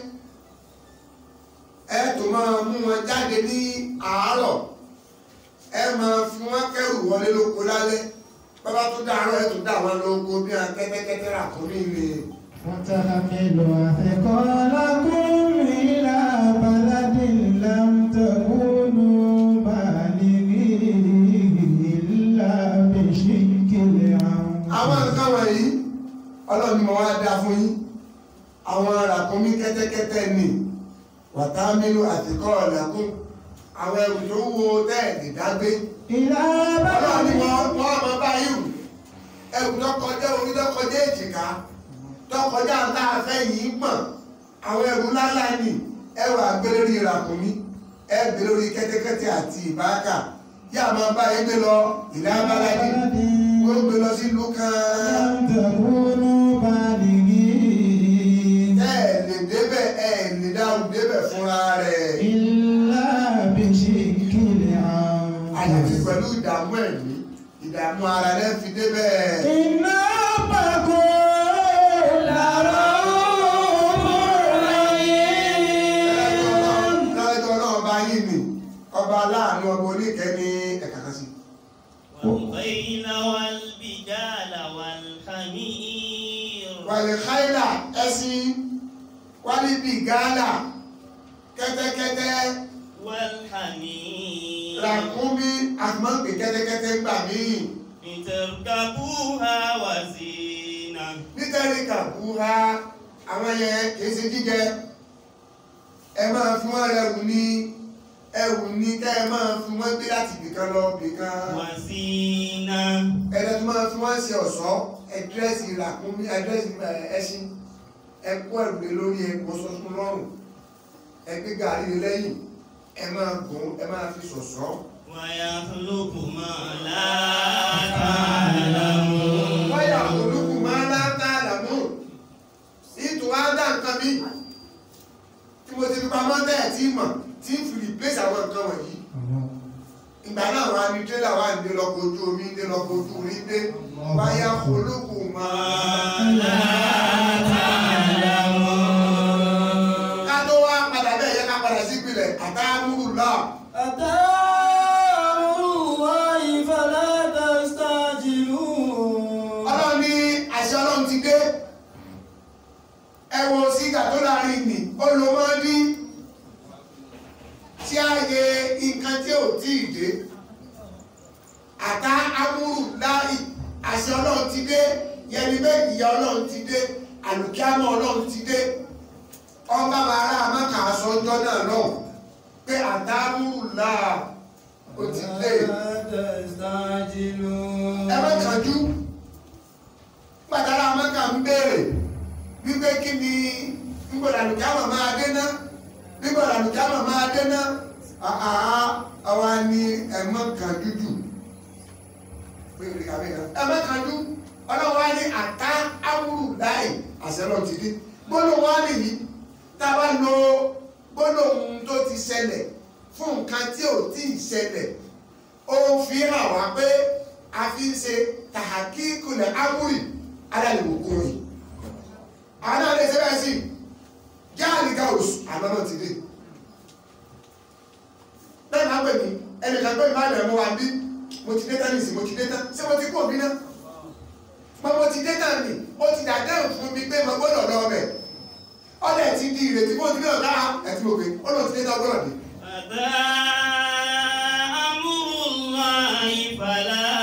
S1: Ẹ tó máa mú wọn jáde ní àárọ̀. Ẹ máa fi wọn kẹrù wọlé lóko lálẹ́ bàbá tó dáárọ̀ ẹ tó dá wọn lóko bí
S4: akẹ́kẹ́kẹ́kẹ́ rà kó ní wọ́n tẹ́lá
S1: mi
S4: lọ
S1: àfikọ́ lákùn. ọlọ́run mo wá dá fún yín. Àwọn ràkúnmí kẹ́tẹ́kẹ́tẹ́ ni. Wàtá mélòó àtìkọ́ ọ̀làkùn àwọn ẹrù tó wo tẹ́ẹ̀dì dágbé ọlọ́run ni wọ́n máa bá yìí ẹrù tó orí tó èjìká tó tá a fẹ́ yìí gbọ̀n àwọn ẹrù ńláńlá ni. Ẹrù àgbélórí ràkúnmí. Ẹgbẹ́ lórí kẹ́tẹ́kẹ́tẹ́ àti ìbáàkà. Yá máa bá ẹgbẹ́ lọ ìlà abálájí ó gbé lọ sí ìlú. ìrora rẹ̀. ilá bí ṣe
S4: kílẹ̀ àwọn.
S1: àyàfi pẹ̀lú ìdààmú ẹ̀mí ìdààmú ara rẹ̀ fi débẹ̀. iná pàgọ́ làrá. ọba aláàánú ọba oníkẹ́ ní ẹ̀ka kan sí. wàlúbẹ́yìnà wàlbìjàlà wàlhàmìír. wàlhàmìír ẹ̀sìn wàlbìjàlà kẹ́tẹ́kẹ́tẹ́.
S3: wẹ́lhàmì.
S1: làkúnmí àmọ́ pé kẹ́tẹ́kẹ́tẹ́ gbà mí.
S3: ìtẹ̀kàbúhà wà sí iná.
S1: nítorí kàbúhà àwọn yẹn kìí ṣe jíjẹ ẹ máa fún ọ̀rẹ́ òun ní ẹwù ní ká ẹ máa fi wọ́n gbé láti ibìkan lọ ibìkan.
S3: wọ́n
S1: sí iná. ẹ̀rọ tó máa fi wọ́n ṣe ọ̀ṣọ́ ẹ̀dírẹ́sì ràkúnmí ẹ̀dírẹ́sì ẹṣin ẹ̀kú ẹ̀rù lé lórí ẹ̀kú ọ̀ṣọ́ṣun lọ́rùn ẹ gbé gàrí lẹ́yìn ẹ máa gùn ẹ máa fi ṣọ̀ṣọ́.
S3: wáyà olókùn máa látàlámù.
S1: wáyà olókùn máa látàlámù. ìtura dá nǹkan mi tí mo ti fi pamọ́ tẹ́ẹ̀ tí mọ̀ tí ń fi replace àwọn nǹkan wọ̀nyí. ìgbà náà wà ní tírélà wà ní lọ́kọ̀ ojú omi ní lọ́kọ̀ ojú orí dé. wáyà olókùn máa
S5: látàlámù. Now.
S1: Ọlọ́run ní àṣẹ ọlọ́run ti dé. Mi, ó lo máa ń dín tí a yẹ nǹkan tí ò tí ì dé. Àtá amúrù láì àṣẹ ọlọ́run ti dé, yẹni bẹ́ẹ̀ ìyá ọlọ́run ti dé, àlùkíámọ̀ ọlọ́run ti dé. Ọba bàárà má kà á sọ ọjọ́ náà pé àdámúrù láà ó ti ẹ má kánjú. Pàtàkì àmọ́kà ń béèrè wípé kí ni nígbàdà àlùjáwọ̀ máa dé ná? Nígbàdà àlùjáwọ̀ máa dé ná? Àwa ni ẹ má kánjú jù. Ẹ má kánjú. Ọlọ́wọ́ á ní àtá ámúrù láì àṣẹ lọ́ọ́ ti dé. Gbọ́dọ̀ wá nìyí. Tá a bá lo gbólóhùn tó ti ṣẹlẹ̀ fún nǹkan tí ò tí ì ṣẹlẹ̀. Ó fi hàn wá pé a fi ń ṣe tàhákíkùlẹ̀ áwùrì adáyẹ̀wò yìí àwọn náà jáàlì gáòsù àná náà ti dé. Bẹ́ẹ̀ máa pè mí ẹnìkan pé ìbá ìrẹ̀ mọ́ wa bí. Mo ti dé tán nìsí mo ti dé tán. Ṣé mo ti kó òbí náà? Mo mo ti dé tán nì ó ti dàdéhùn fún mi pé mo gbọ́dọ̀ lọ ọbẹ̀ ọ̀dẹ̀ ti di ìrètí bó ti náà dáa ẹ̀ ti mọ̀ pé ó ní ọgọ́rùn-ún. amúhùn láì fàlà.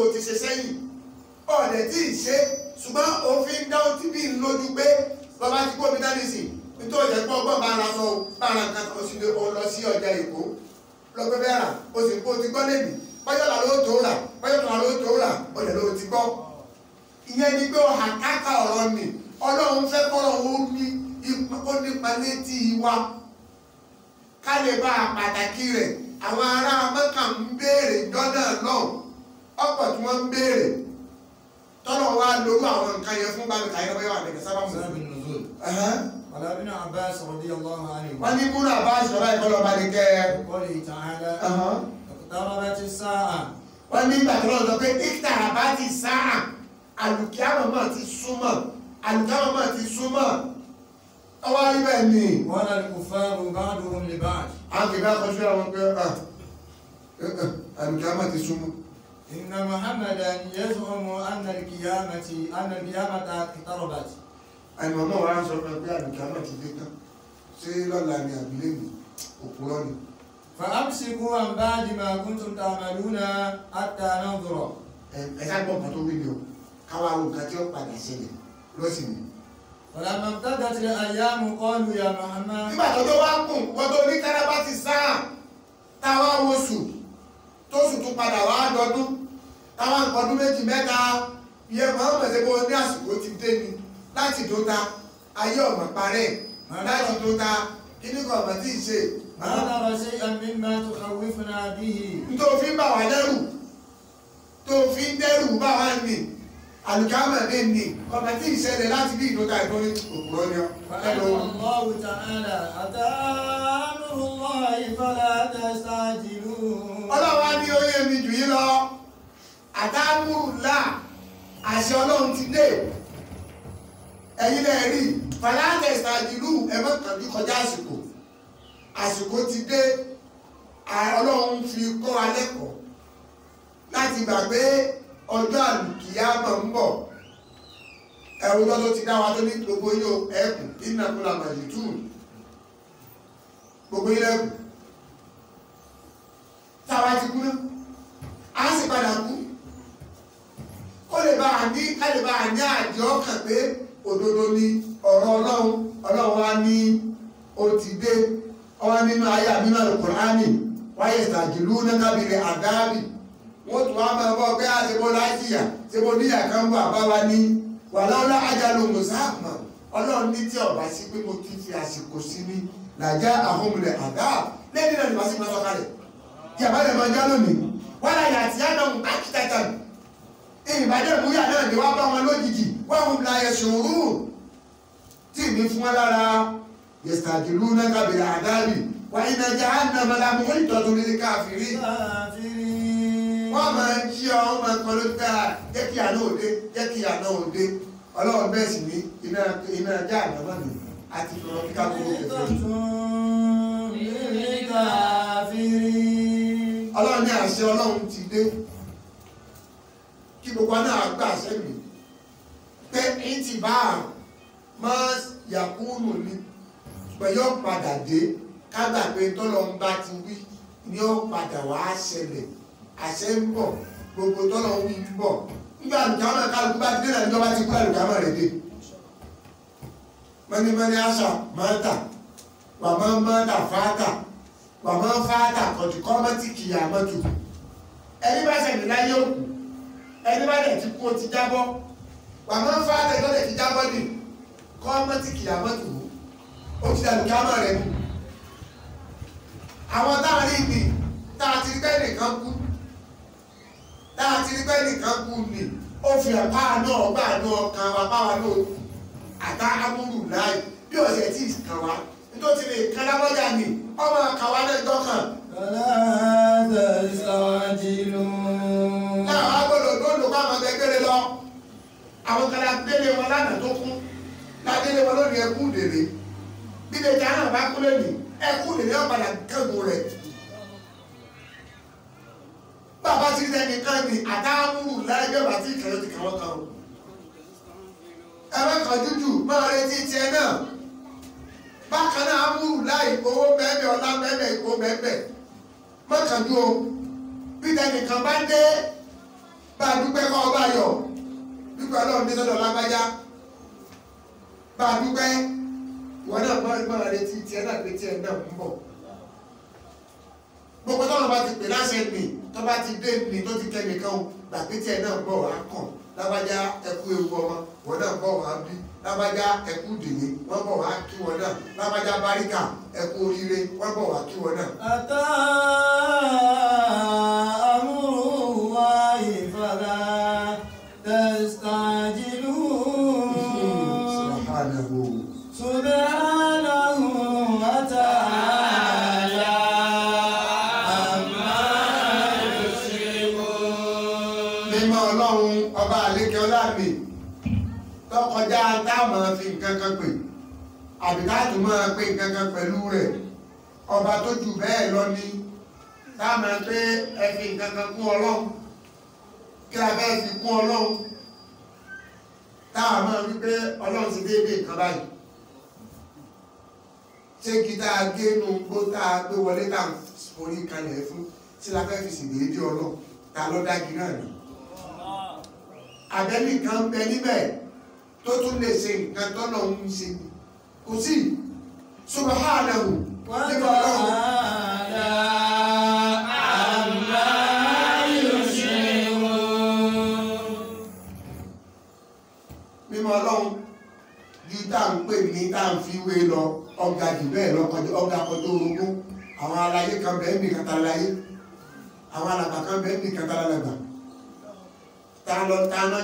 S1: Tó ti ṣe sẹ́yìn. Ọ̀dẹ̀ tí ì ṣe ṣùgbọ́n òfin dáhùn tí bí lójú pé bàbá ti kó mi dání sí. Nítorí ọ̀jẹ̀ pọ̀ gbọ́n bá ara sọ bá ara nǹkan kan sí lọ sí ọjà èkó. Lọ́gbẹ́ bẹ́ẹ̀ rà o sì kó o ti gbọ́ lẹ́nu. Bọ́yọ̀lá ló tó rà bọ́yọ̀lá ló tó rà ọ̀dẹ̀ ló ti gbọ́. Ìyẹn ni pé ọ̀hà káka ọ̀rọ̀ ni. Ọlọ́run fẹ́ kọ́rọ̀ ó ní ó nípa létí wa. Ká lè bá pàtàkì rẹ̀. Àwọn ará mẹ́kà ń béèrè jọ́nà náà ọ̀pọ̀ tí wọ́n ń béèrè tọ́lọ̀ wá lórí àwọn nǹkan yẹn fún bámi kàyẹ́ bẹ́ẹ̀ wà nìkan sábà mú. wọ́n ní kúrò Abbas ìṣọ́lá ìkọlọ̀ bá ní kẹ́ ẹ. wọ́n ní ìgbà tó lọ sọ pé ìkìtà àbá ti sáà àlùkìyàmọ̀ mọ̀ ti súnmọ̀ àlùkìyàmọ̀ mọ̀ ti súnmọ̀ ọwọ́ rí bẹ́ẹ̀ ni.
S5: wọ́n náà kò fẹ́
S1: rògbòdò òun bá a. a kì.
S5: إن محمدا يزعم أن القيامة أن القيامة اقتربت
S1: àìmọ̀mọ́ wa ń sọ pé pé àlùkìyàmọ̀ ti dé tán ṣé lọ́la ni àbílẹ̀ mi òpùrọ́ ni
S5: فأمسكوا عن بعد ما كنتم تعملون حتى ننظر
S1: ẹ̀ka gbọ́ nǹkan tó wí ni o káwa wo nǹkan tí ó padà ṣẹlẹ̀ lọ́sìn ni.
S5: فلما امتدت الأيام قالوا يا محمد
S1: nígbà tó tó wá kùn wọ́n tó ní kárábá ti sáà táwa wo sù tó sù tún padà wá dọdún táwọn ọdún méjì mẹ́ta iye mọ̀ọ́mọ̀ ṣe bó ní àsìkò ti dé ni láti tó ta ayé ọ̀mọ̀ parẹ́ láti tó ta kíní kan ọ̀mọ̀ tí ì ṣe.
S5: màá lọ sí ẹ̀mí máa tó kàwé fúnra bí i.
S1: tó fi ń bà wá tó fi ń dẹ́rù bà nì àlùkámà mi nì ọ̀mọ̀ tí ì ṣẹlẹ̀ láti bí ìdóta ìbọn òpùrọ̀ ni ọ.
S5: Allahu ta'ala àtàlùmọ́ ìfọ̀lá tẹ̀sán jìlú.
S1: ọlọ́wà ni ó yẹ mi jù yí lọ àtàmúrùlá àṣẹ ọlọ́run ti dé. Ẹ̀yin lẹ́ rí fàlàtẹ̀sà ìlú ẹ̀mọ́ kàbí kọjá àsìkò. Àsìkò ti dé. Ọlọ́run fi kọ́ alẹ́kọ̀ọ́ láti gbà pé ọjọ́ àlùkìyà mọ̀ ń bọ̀. Ẹ̀rù lọ́dọ̀ ti dá wa tó ní gbogbo yóò ẹ̀kùn ìnàkúnlá màjìtù gbogbo yín lẹ́kùn táwa ti kú náà a sì padà kú kó lè bá a ní ká lè bá a ní àjọ ọkàn pé òdodo ni ọ̀rọ̀ ọlọ́run. Ọlọ́run wa ní ó ti dé. Ọwọ́ nínú ayé àmínú Al-Qur'ani wáyé ìsàjìlú nákàbìrì àdáàbì wọ́n tún wá máa bọ́ pé àṣebó láìsíyà ṣebó níyà kan bọ̀ àbáwá ní wàláwọ́lá ajalu mùsàmà ọlọ́run ní tí ọ̀bá sí pé mo ti fi àsìkò sí ní làjá àhómulẹ̀ àdáà lẹ́yìn náà ni wàá sí máa a bá lè máa já lónìí wọ́n láyé àti yánà ń bá kíta tán ìbàdàn múyà náà ni wàá bá wọn lójijì. Wàhùn la ẹ̀sùn rúù tí mi fún wọn lára yẹ̀sàdìlú náà kábìlà àdáàbì wà iná jẹ́ ànàmọ́lá mú ìtọ́jú ní káfírí. wọ́n máa ń jí ọ wọ́n máa ń kọ́ ló dáa ah, jẹ́ kí àná òde jẹ́ kí àná òde. Ọlọ́run bẹ́ẹ̀ sì ní iná jẹ́ ànàmọ́ nù àti ìrọ̀rọ̀ kíkà kúrò kẹfẹ́. ọlọ́run ní àṣẹ ọlọ́run ti dé kí gbogbo náà gbà àṣẹ mi pé ní ti bá a máa yàkúrò ní pẹ̀lú ọ̀padà dé kágbà pé tọ́lọ́run bá ti wí ní ó padà wá ṣẹlẹ̀. Àṣẹ ń bọ̀ gbogbo tọ́lọ́run wí ń bọ̀. Nígbà àlùkámọ̀ kálukú bá dé náà níjọba ti kú àlùkámọ̀ rẹ̀ dé. Mọ́nímọ́ní àṣà máa tà wà máa máa tà fáátà wà máa fáátà kọ̀tù kọ́mọ́tì kìyà mọ́tò ẹni bá ṣẹlẹ̀ láyé òkú ẹni bá dẹ̀ ti kú ó ti jábọ́ wàmọ́ ń fa àtẹ̀tọ́ dẹ̀ ti jábọ́ nì kọ́ mọ́tì kìlà wò ó ti dàlù kámọ́ rẹ̀ nù. àwọn táwọn rí nì tá a ti rí pẹ́ nìkan kú tá a ti rí pẹ́ nìkan kú nì ó fi àpá náà gbà náà kan wà báwa náà àtà amúlù láì bí ọ̀sẹ̀ tí ì kàn wá nítorí lè kan lábọ́jà nì ọmọ kàwá náà dọ́kàn.
S5: ọlọ́run àti
S1: ìsọ̀rọ̀ jìlù pé àwọn ẹgbẹ́rẹ́ lọ àwọn kan la gbélé wọn lánàá tó kún la gbélé wọn lónìí ẹkún dèrè. Bíbẹ̀ tí àwọn bá kún lónìí ẹkún dèrè ọ̀padà kẹ́gùn rẹ̀. Bàbá ti rí ẹni kan ní àdáhùn láìpẹ́ bá ti kẹ̀lé ti kàwọ́ kan. O ẹ̀rọ kan jújù máa retí tiẹ̀ náà. Bákan náà amúrù láì owó bẹ́ẹ̀ ọlá bẹ́ẹ̀ ìkó bẹ́ẹ̀ mọ́kànjú o. Bí bá dé bá a dúpẹ́ kọ́ ọba yọ dúpẹ́ ọlọ́run dé sọ́dọ̀ lágbájá. Bá a dúpẹ́. Ìwọ náà máa máa retí tiẹ̀ náà pé tiẹ̀ náà ń bọ̀. Gbogbo tọ́lọ̀ bá ti pè láṣẹ nì tó bá ti dé nì tó ti kẹ́ nìkan gbà pé tiẹ̀ náà ń bọ̀ wá kàn. Lágbájá ẹkú ewu ọmọ. Wọn náà bọ̀ wá bí. Lágbájá ẹkú dèní wọn bọ̀ wá kí wọn náà. Lágbájá báríkà ẹkú oríire. Wọn bọ̀ wá kí wọn náà. Nǹkan kan pè. Àbí káàtó máa pè nǹkan kan pẹ̀lú rẹ̀. Ọba tó jù bẹ́ẹ̀ lọ ní táwọn pé ẹ fi nǹkan kan kún ọlọ́run. Kí a fẹ́ fi kún ọlọ́run. Táwọn máa wí pé ọlọ́run ti déédéé nǹkan báyìí. Ṣé kí tá a gé nu gbó tá a gbé wọlé tá a forí kalẹ̀ fún? Tí la fẹ́ fi sì déédéé ọlọ́run? Ta ló dági náà ni? Àbẹ́lì kan bẹ níbẹ̀ tó tún lè ṣe nǹkan tọ́lọ̀ ń ṣe. Kò sí. Subhanahu. Nípa ọlọ́run. mímọ́ ọlọ́run ju tá à ń pè ní tá à ń fi wé lọ ọ̀gá jù bẹ́ẹ̀ lọ ọ̀gá kọjọ orogún àwọn aláyé kan bẹ́ẹ̀ bì kàtàlá láyé. Àwọn alàgbà kan bẹ́ẹ̀ bì kàtàlá lágbà. Tá a lọ tá a náà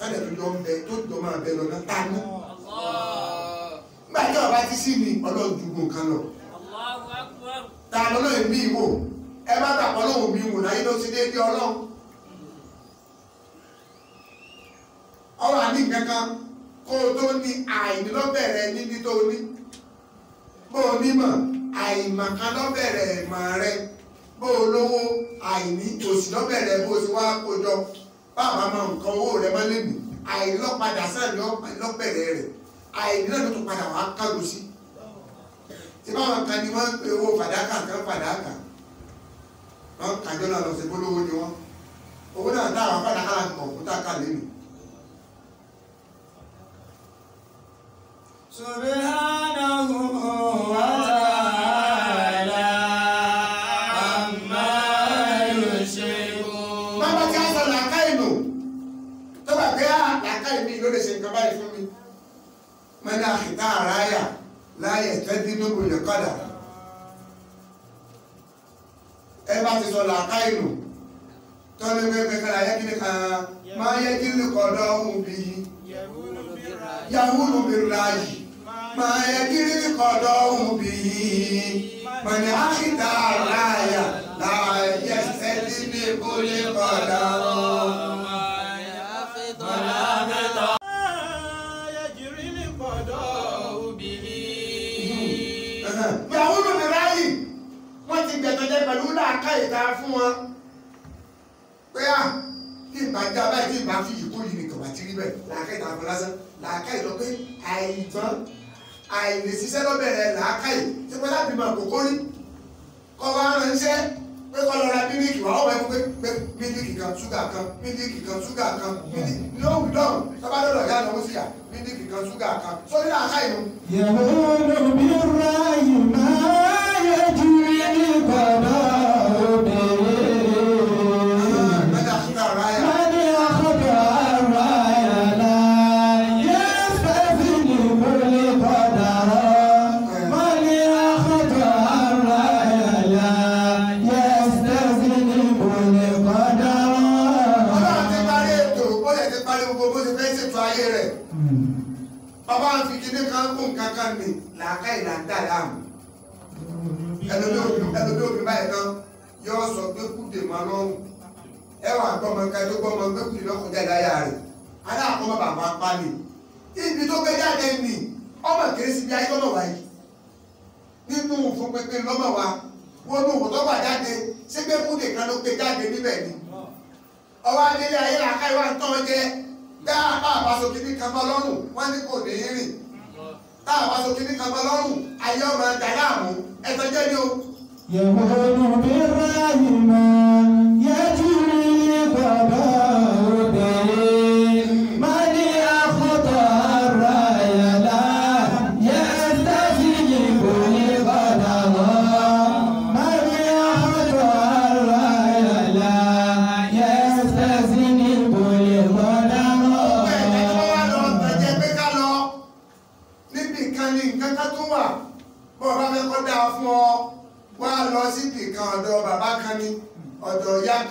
S1: tálẹ̀ tó jọ ń bẹ tó jọ máa bẹ lọ náà tá a ní. nígbà tí ọba ti sí ni ọlọ́run ju gbogbo nǹkan lọ. Tá a lọ lóye mí wò? Ẹ má gbàgbọ́ lóhùn mi wò láyé ló ti dé bí ọlọ́run. ọ̀rọ̀ àní kankan kó o tó ní àìní lọ́bẹ̀rẹ̀ níbi tó ní. Bó o nímọ̀ àìmọ̀kan lọ́bẹ̀rẹ̀ ẹ̀mọ̀ rẹ. Bó o lówó àìní òsì lọ́bẹ̀rẹ̀ bó o ti wá kójọ báwa máa nǹkan owó rẹ má lèmi àìní lọ́padà sẹ́ẹ̀ lọ́bẹ̀rẹ̀ rẹ̀ àìní náà ló tún padà wá kágo sí tí báwọn kan ni wọ́n ń pe owó fàdákà kan fàdákà wọ́n kàjọ́ náà lọ sí polówó ni wọ́n owó náà táwọn fàdákà láti kọ̀ọ̀kútà kà lẹ́nu
S5: سبحانه وتعالى
S1: àráyà láyé tẹ́tí níbo lè kọ́dà. Ẹ bá ti sọ nù. Tó ní pé kan ayé kí ni kan máa yẹ kí ni kọ̀dọ̀ ọ̀hún bí. Yahoo bí ráyì máa yẹ kí ni kọ̀dọ̀ ọ̀hún bí. Mẹ́ni àkìtá àráyà láyé tẹ́tí níbo lè kọ́dà. ọ̀hún. wọ́n ti gbẹ̀tọ̀ jẹ pẹ̀lú làákà ìta fún wọn. Pé à tí ìbá já báyìí tí ìbá fi ìkó yìí nìkan wà rí bẹ́ẹ̀. Làákà ìta fún lásán. Làákà ìlọ pé àìtàn àìlèṣiṣẹ́ lọ́bẹ̀rẹ̀ làákà yìí tí wọ́n láti mọ àkókò rí? Kọ́ wa ránṣẹ́ pé kọ́ lọ mílíkì wà ọ̀wẹ́ fún pé mílíkì kan ṣúgà kan mílíkì kan ṣúgà kan. Mílíkì lóhùn dọ́rùn tọ́ba lọ́dọ̀ yá lọ́wọ́ síyà mílíkì kan ṣúgà kan. Sórí làákà yìí ayé rẹ̀. Bàbá ń fi kíní kan kún nǹkan kan ní làákà ìlànà láàmú. Ẹlòmí òbí ẹlòmí òbí báyìí náà yóò sọ pé kúdè máa lọ́rùn. ẹ wà gbọ́mọ ká tó gbọ́mọ gbẹ́kùnrin lọ́kọjá láyà rẹ̀. Aláàkọ́mọ bàbá pa ni. Ibi tó gbé jáde nì ọmọ kérésì bí ayé wa yìí. Nínú fún pépé lọ́mọ wa wọn ní òkútọ́ wà jáde ṣé pé fún nìkan ló gbé jáde níbẹ̀ ni? Ọwọ́ adélé ayé làákàyè wa ń tán jẹ. Tá a bá àbáṣọ kìíní kan bọ́ lọ́rùn wọ́n ní kò ní í rìn tá a bá so kíní bọ́ lọ́rùn ayé ọmọ ẹ̀dá láàmú ẹ̀tọ́jẹ́ ni o. yẹ̀wò ló bí ráyè máa.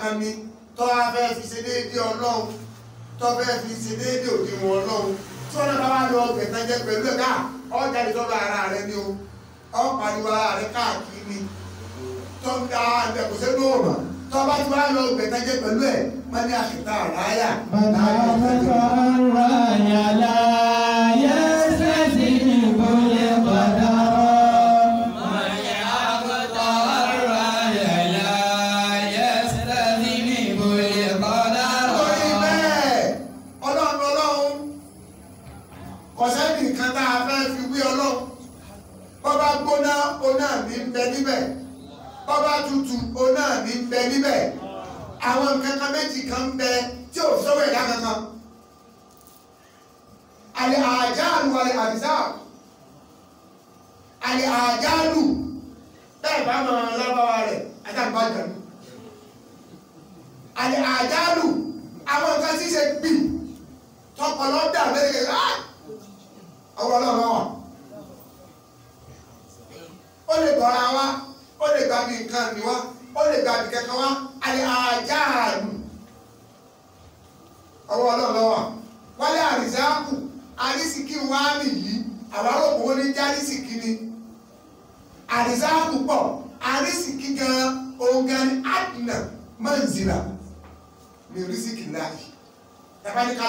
S1: kan mi tó a fẹ́ fi ṣe déédé ọlọ́run tó fẹ́ fi ṣe déédé òdiwọ̀n ọlọ́run tí wọ́n náà bá wà lọ gbẹ̀tàn jẹ pẹ̀lú ẹ̀ká ọjà ìjọba ara rẹ ni o ọ̀pàdé wa rẹ káàkiri ni tó ń da àgbẹ̀kọ̀sẹ́ lóòrùn tọ́ba tí wàá lọ gbẹ̀tẹ́jẹ́ pẹ̀lú ẹ̀ wọ́n ní àṣìta àráyà. bàbá mi sọ ọ́ ń ra àyàlá yá. Bọ́bá tutù, oná mi ń bẹ níbẹ̀. Àwọn nǹkan kan méjì kan bẹ tí ò sọ́wọ́ ẹ̀dá kankan. Àlè àjálù àlè àdìsá. Àlè àjálù bẹ́ẹ̀ bá máa lábáwá rẹ̀ àtàgbàjọ́ ni àlè àjálù àwọn nǹkan tí ṣe gbì tọpọlọ dà lẹ́yìn ah ọwọ́ ọlọ́run wà ó lè gbọ́ra wa ó gba bí nǹkan mi wá ó gba bí kẹ́kẹ́ wá àlè àjálù ọwọ́ ọlọ́run wà. Wálé àrísáàkù àrísìkí wa nìyí arọ́pò ó ní járísìkí ni. Àrísáàkù pọ̀ àrísìkí gan ohun gan ni àdìnà manzila ní rísìkì láàyè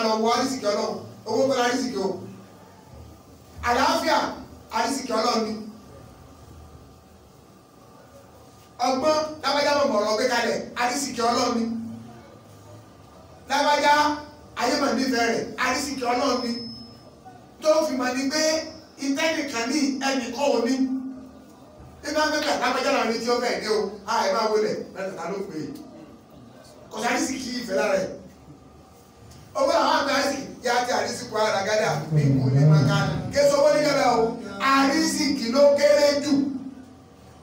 S1: lọ wọ rísìkì ọlọ́run owó kọ́lá rísìkì o. Àlàáfíà àrísìkì ọlọ́run ni ọgbọ́n lágbájá mọ̀ mọ̀rọ̀ gbé kalẹ̀ àrísìkì ọlọ́run ni. Lágbájá ayémọ̀ nífẹ̀ẹ́ rẹ̀ àrísìkì ọlọ́run ni. Tó fi mọ̀ ní pé ìtẹ́nìkan ní ẹnìkan ò ní. Nígbà mẹ́ta lágbájá làwọn ní tí ó fẹ́ dé o àì máa wọlé mẹ́ta ló pè é kọ̀sá àrísìkì ìfẹ́ lára ẹ̀. Owó àwọn àgbà àrísìkì yá ti àrísìkì ara gádà ní kò lè máa ká. Késo owó níjọba o? Àrísìkì ló kéré jù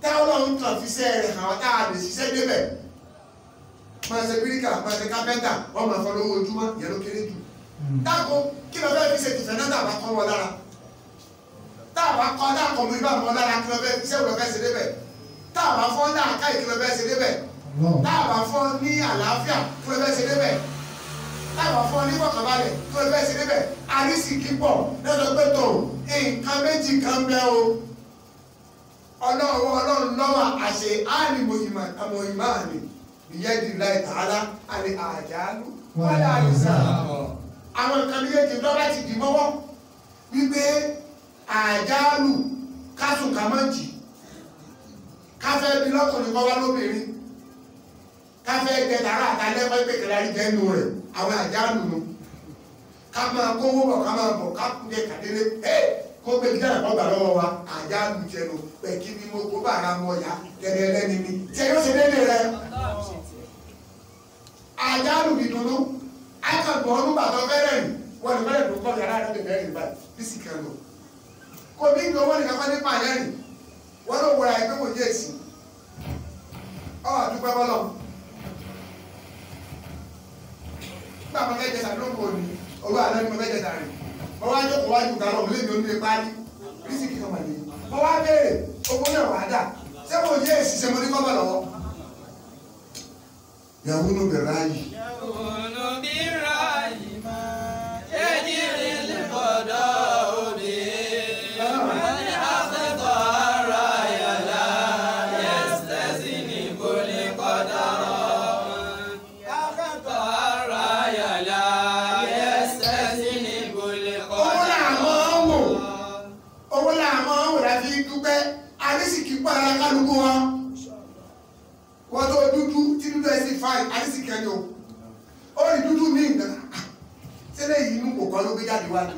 S1: táwọn ń kàn fi sẹ́ rẹ̀ àwọn tá a lè ṣiṣẹ́ débẹ̀. Máa ṣe bíríkà máa ṣe kápẹ́ntà wọ́n máa fọ́ lówó ojúmọ́ yẹn ló kéré jù. Dáko kí ló fẹ́ fi ṣe tìfẹ́ náà tàbá kọ́ wọn lára? Táàbà kọ́ dáko mi bá wọn lára kí ló fẹ́ iṣẹ́ ló fẹ́ ṣe débẹ̀? Táàbà fọ́ náà káyì kí ló fẹ́ ṣe débẹ̀? Táàbà fọ́ ní àlàáfíà kí ló fẹ́ ṣe débẹ̀? Táàbà fọ́ ní kọ̀kànbalẹ̀ kí ló fẹ́ ṣe débẹ̀? Àrísìkí pọ̀. Lọ́dọ̀ pé tó nǹkan méjì kan bẹ́ o ọlọ́run ọlọ́run lọ́wọ́ àṣẹ ìmọ̀ àlè ìyẹ́dì láì tààlà àlè àjálù. Wọ́n àlùsà àwọn nǹkan méjèèjì lọ́wọ́ ti dì mọ́wọ́. Wípé àjálù kásùn kàmọ́jì káfẹ́ bí lọ́kùnrin kọ́ wá lóbìnrin. Káfẹ́ jẹ tààrà àtàlẹ́ pẹ́ pé kẹlẹ́ àrí jẹ́nu rẹ̀. Àwọn àjálù nu ká máa kówó bọ̀ ká máa bọ̀ ká kúndé kàdélé ẹ́ kó gbé dára kọ́gbà lọ́wọ́ wa àjálù jẹnu pẹ̀ kí ni mo kó ara mọ̀ ya? Tẹ̀lé ẹlẹ́ni mi. Tí ẹ yóò ṣe déédéé rẹ? Àjálù ìdùnnú akọ̀gbọ̀n ọdún bàtọ̀ fẹ́rẹ̀ rìn wọ́n ní fẹ́rẹ̀ tó kọ́ yàrá rẹ̀ lè bẹ̀rẹ̀ báyìí. Bí sì kẹ́ lọ. Kò ní ìgbà owó nìkan fẹ́ nípa àyẹ̀ rìn wọ́n ló wọra ẹgbẹ́ wòye èsì. Ọ àdúgbò bọ́lọ̀ nígbà mo fẹ́ jẹ ń bò ní owó àná ni mo fẹ́ jẹ tàbí mo wá jókòó wájú lọ òun lè ní mo wá béèrè ogún náà wàá dà ṣé mo yé èsì ṣe mo ní kọ́ bọ̀ lọ́wọ́. yàwó ló bẹ̀rẹ̀ ayé.
S3: yàwó ló bẹ̀rẹ̀ ayé.
S1: Dúdú ẹ sí fáì àdísì kẹni o. Ó rí dúdú ní ìgbà sílẹ̀ yìí inú kò kọ́ ló gbé jáde wá ní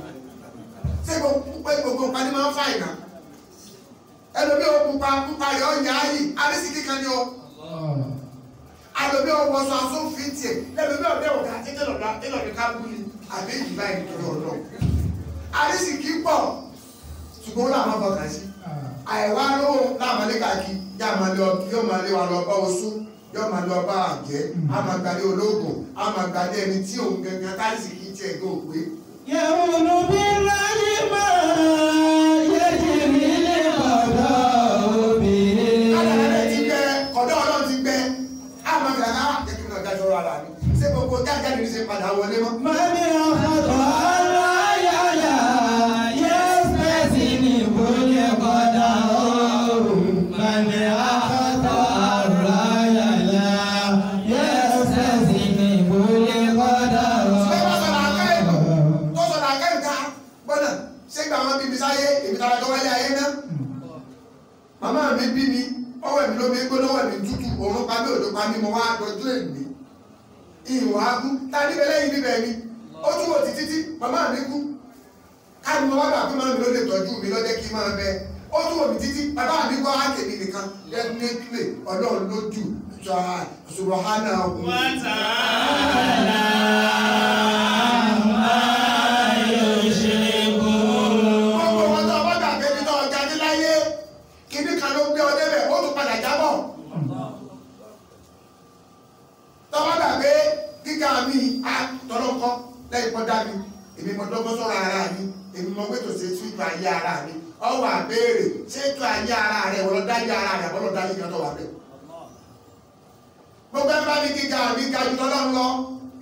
S1: ṣé gbogbo gbogbo nǹkan ní máa ń fáì náà ẹlòmí ò pupa pupa rẹ̀ ọ̀ yá yìí àdísì kíkan ni o. Àlòmí ò wọṣọ asófin tiẹ̀ lẹ́lòmí ò dẹ́wọ̀ ká títí lọ́dọ̀ tẹ́lọ̀dọ̀ ká bú ni? Àbí ìdìbà ìdìbò ọ̀dọ̀ àdísì kí pọ̀. Ṣùgbọ́n ó làwọn bọ̀ kà sí. Àìwá lówó láàmà lé káàkiri yá máa lé ọkì yóò máa lé wa lọ bá oṣù yóò máa lọ bá àjẹ́ a máa gbalẹ̀ ológun a máa gbalẹ̀ ẹni tí òun gangan táìsì kì í tiẹ̀ gbọ́ pé.
S4: yẹ̀wò bí láyé máa yẹ kí
S1: mi lè bàbá obìnrin. kádàrá ti gbẹ kọ̀dọ̀ ọlọ́run ti gbẹ a máa gbàgbá ah, jẹ́ kí n lọ dájọ́ ṣé gbogbo dájáde ní ṣe padà wọlé mọ́. màmí ìwà kú ta níbẹ̀ lẹ́yìn níbẹ̀ mi ó túbọ̀ títí? Tí màmá mi kú. Káàdì mo wá gbà pé màmá mi ló lè tọ́jú mi lọ́jẹ́ kí máa bẹ. Ó túbọ̀ mi títí? Bàbá mi gbọ́ ákèmí nìkan. Definitely ọlọ́run subahana gbogbo á tọ́lọ́ kọ́ lẹ́yìn kọ́ dá mi. Èmi mọ dọ́gbọ́n sọ̀rọ̀ ara mi. Èmi mọ wẹ́tò ṣe tú ìtò ayé ara mi. Ọwọ́ àbẹ́rẹ́ ṣé ìtò ayé ara rẹ̀ wọ́n dá ayé ara rẹ̀ àbọ̀lọ́ dá ayé tó wà bẹ́ẹ̀. gbogbo ẹ̀ bá ní gíga mi ga jù lọ́lọ́ lọ.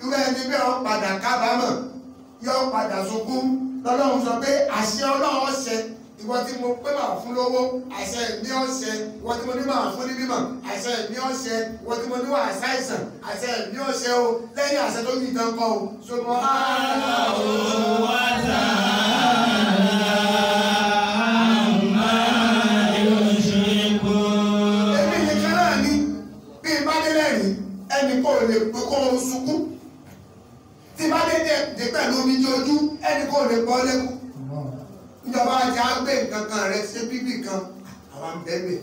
S1: Irú ẹni bẹ́ẹ̀ ọ padà kábàámọ̀ yọ padà sunkún. Lọ́lọ́run sọ pé àṣẹ ọlọ́run ọ̀ṣẹ́ ìwọ tí mo pé máa fún lówó àṣẹ ní ọ̀ṣẹ́ ìwọ tí mo ní máa fún ní mímọ̀ àṣẹ ní ọ̀ṣẹ́ ìwọ tí mo ní wà ṣàìsàn àṣẹ ní ọ̀ṣẹ́ o. Lẹ́yìn àṣẹ tó yìí tán kọ́ o. Ṣùgbọ́n èmi nìkan náà ní bí n bá dé lẹ́rìn ẹnì kò lè pé kó o sunkún. Tí bá dé dé pẹ̀lú omi ojú ẹnì kò lẹ́kún ìjọba àti àgbẹ̀ nǹkan kan rẹ̀ ṣe bíbí kan àwọn bẹ́ẹ̀bẹ̀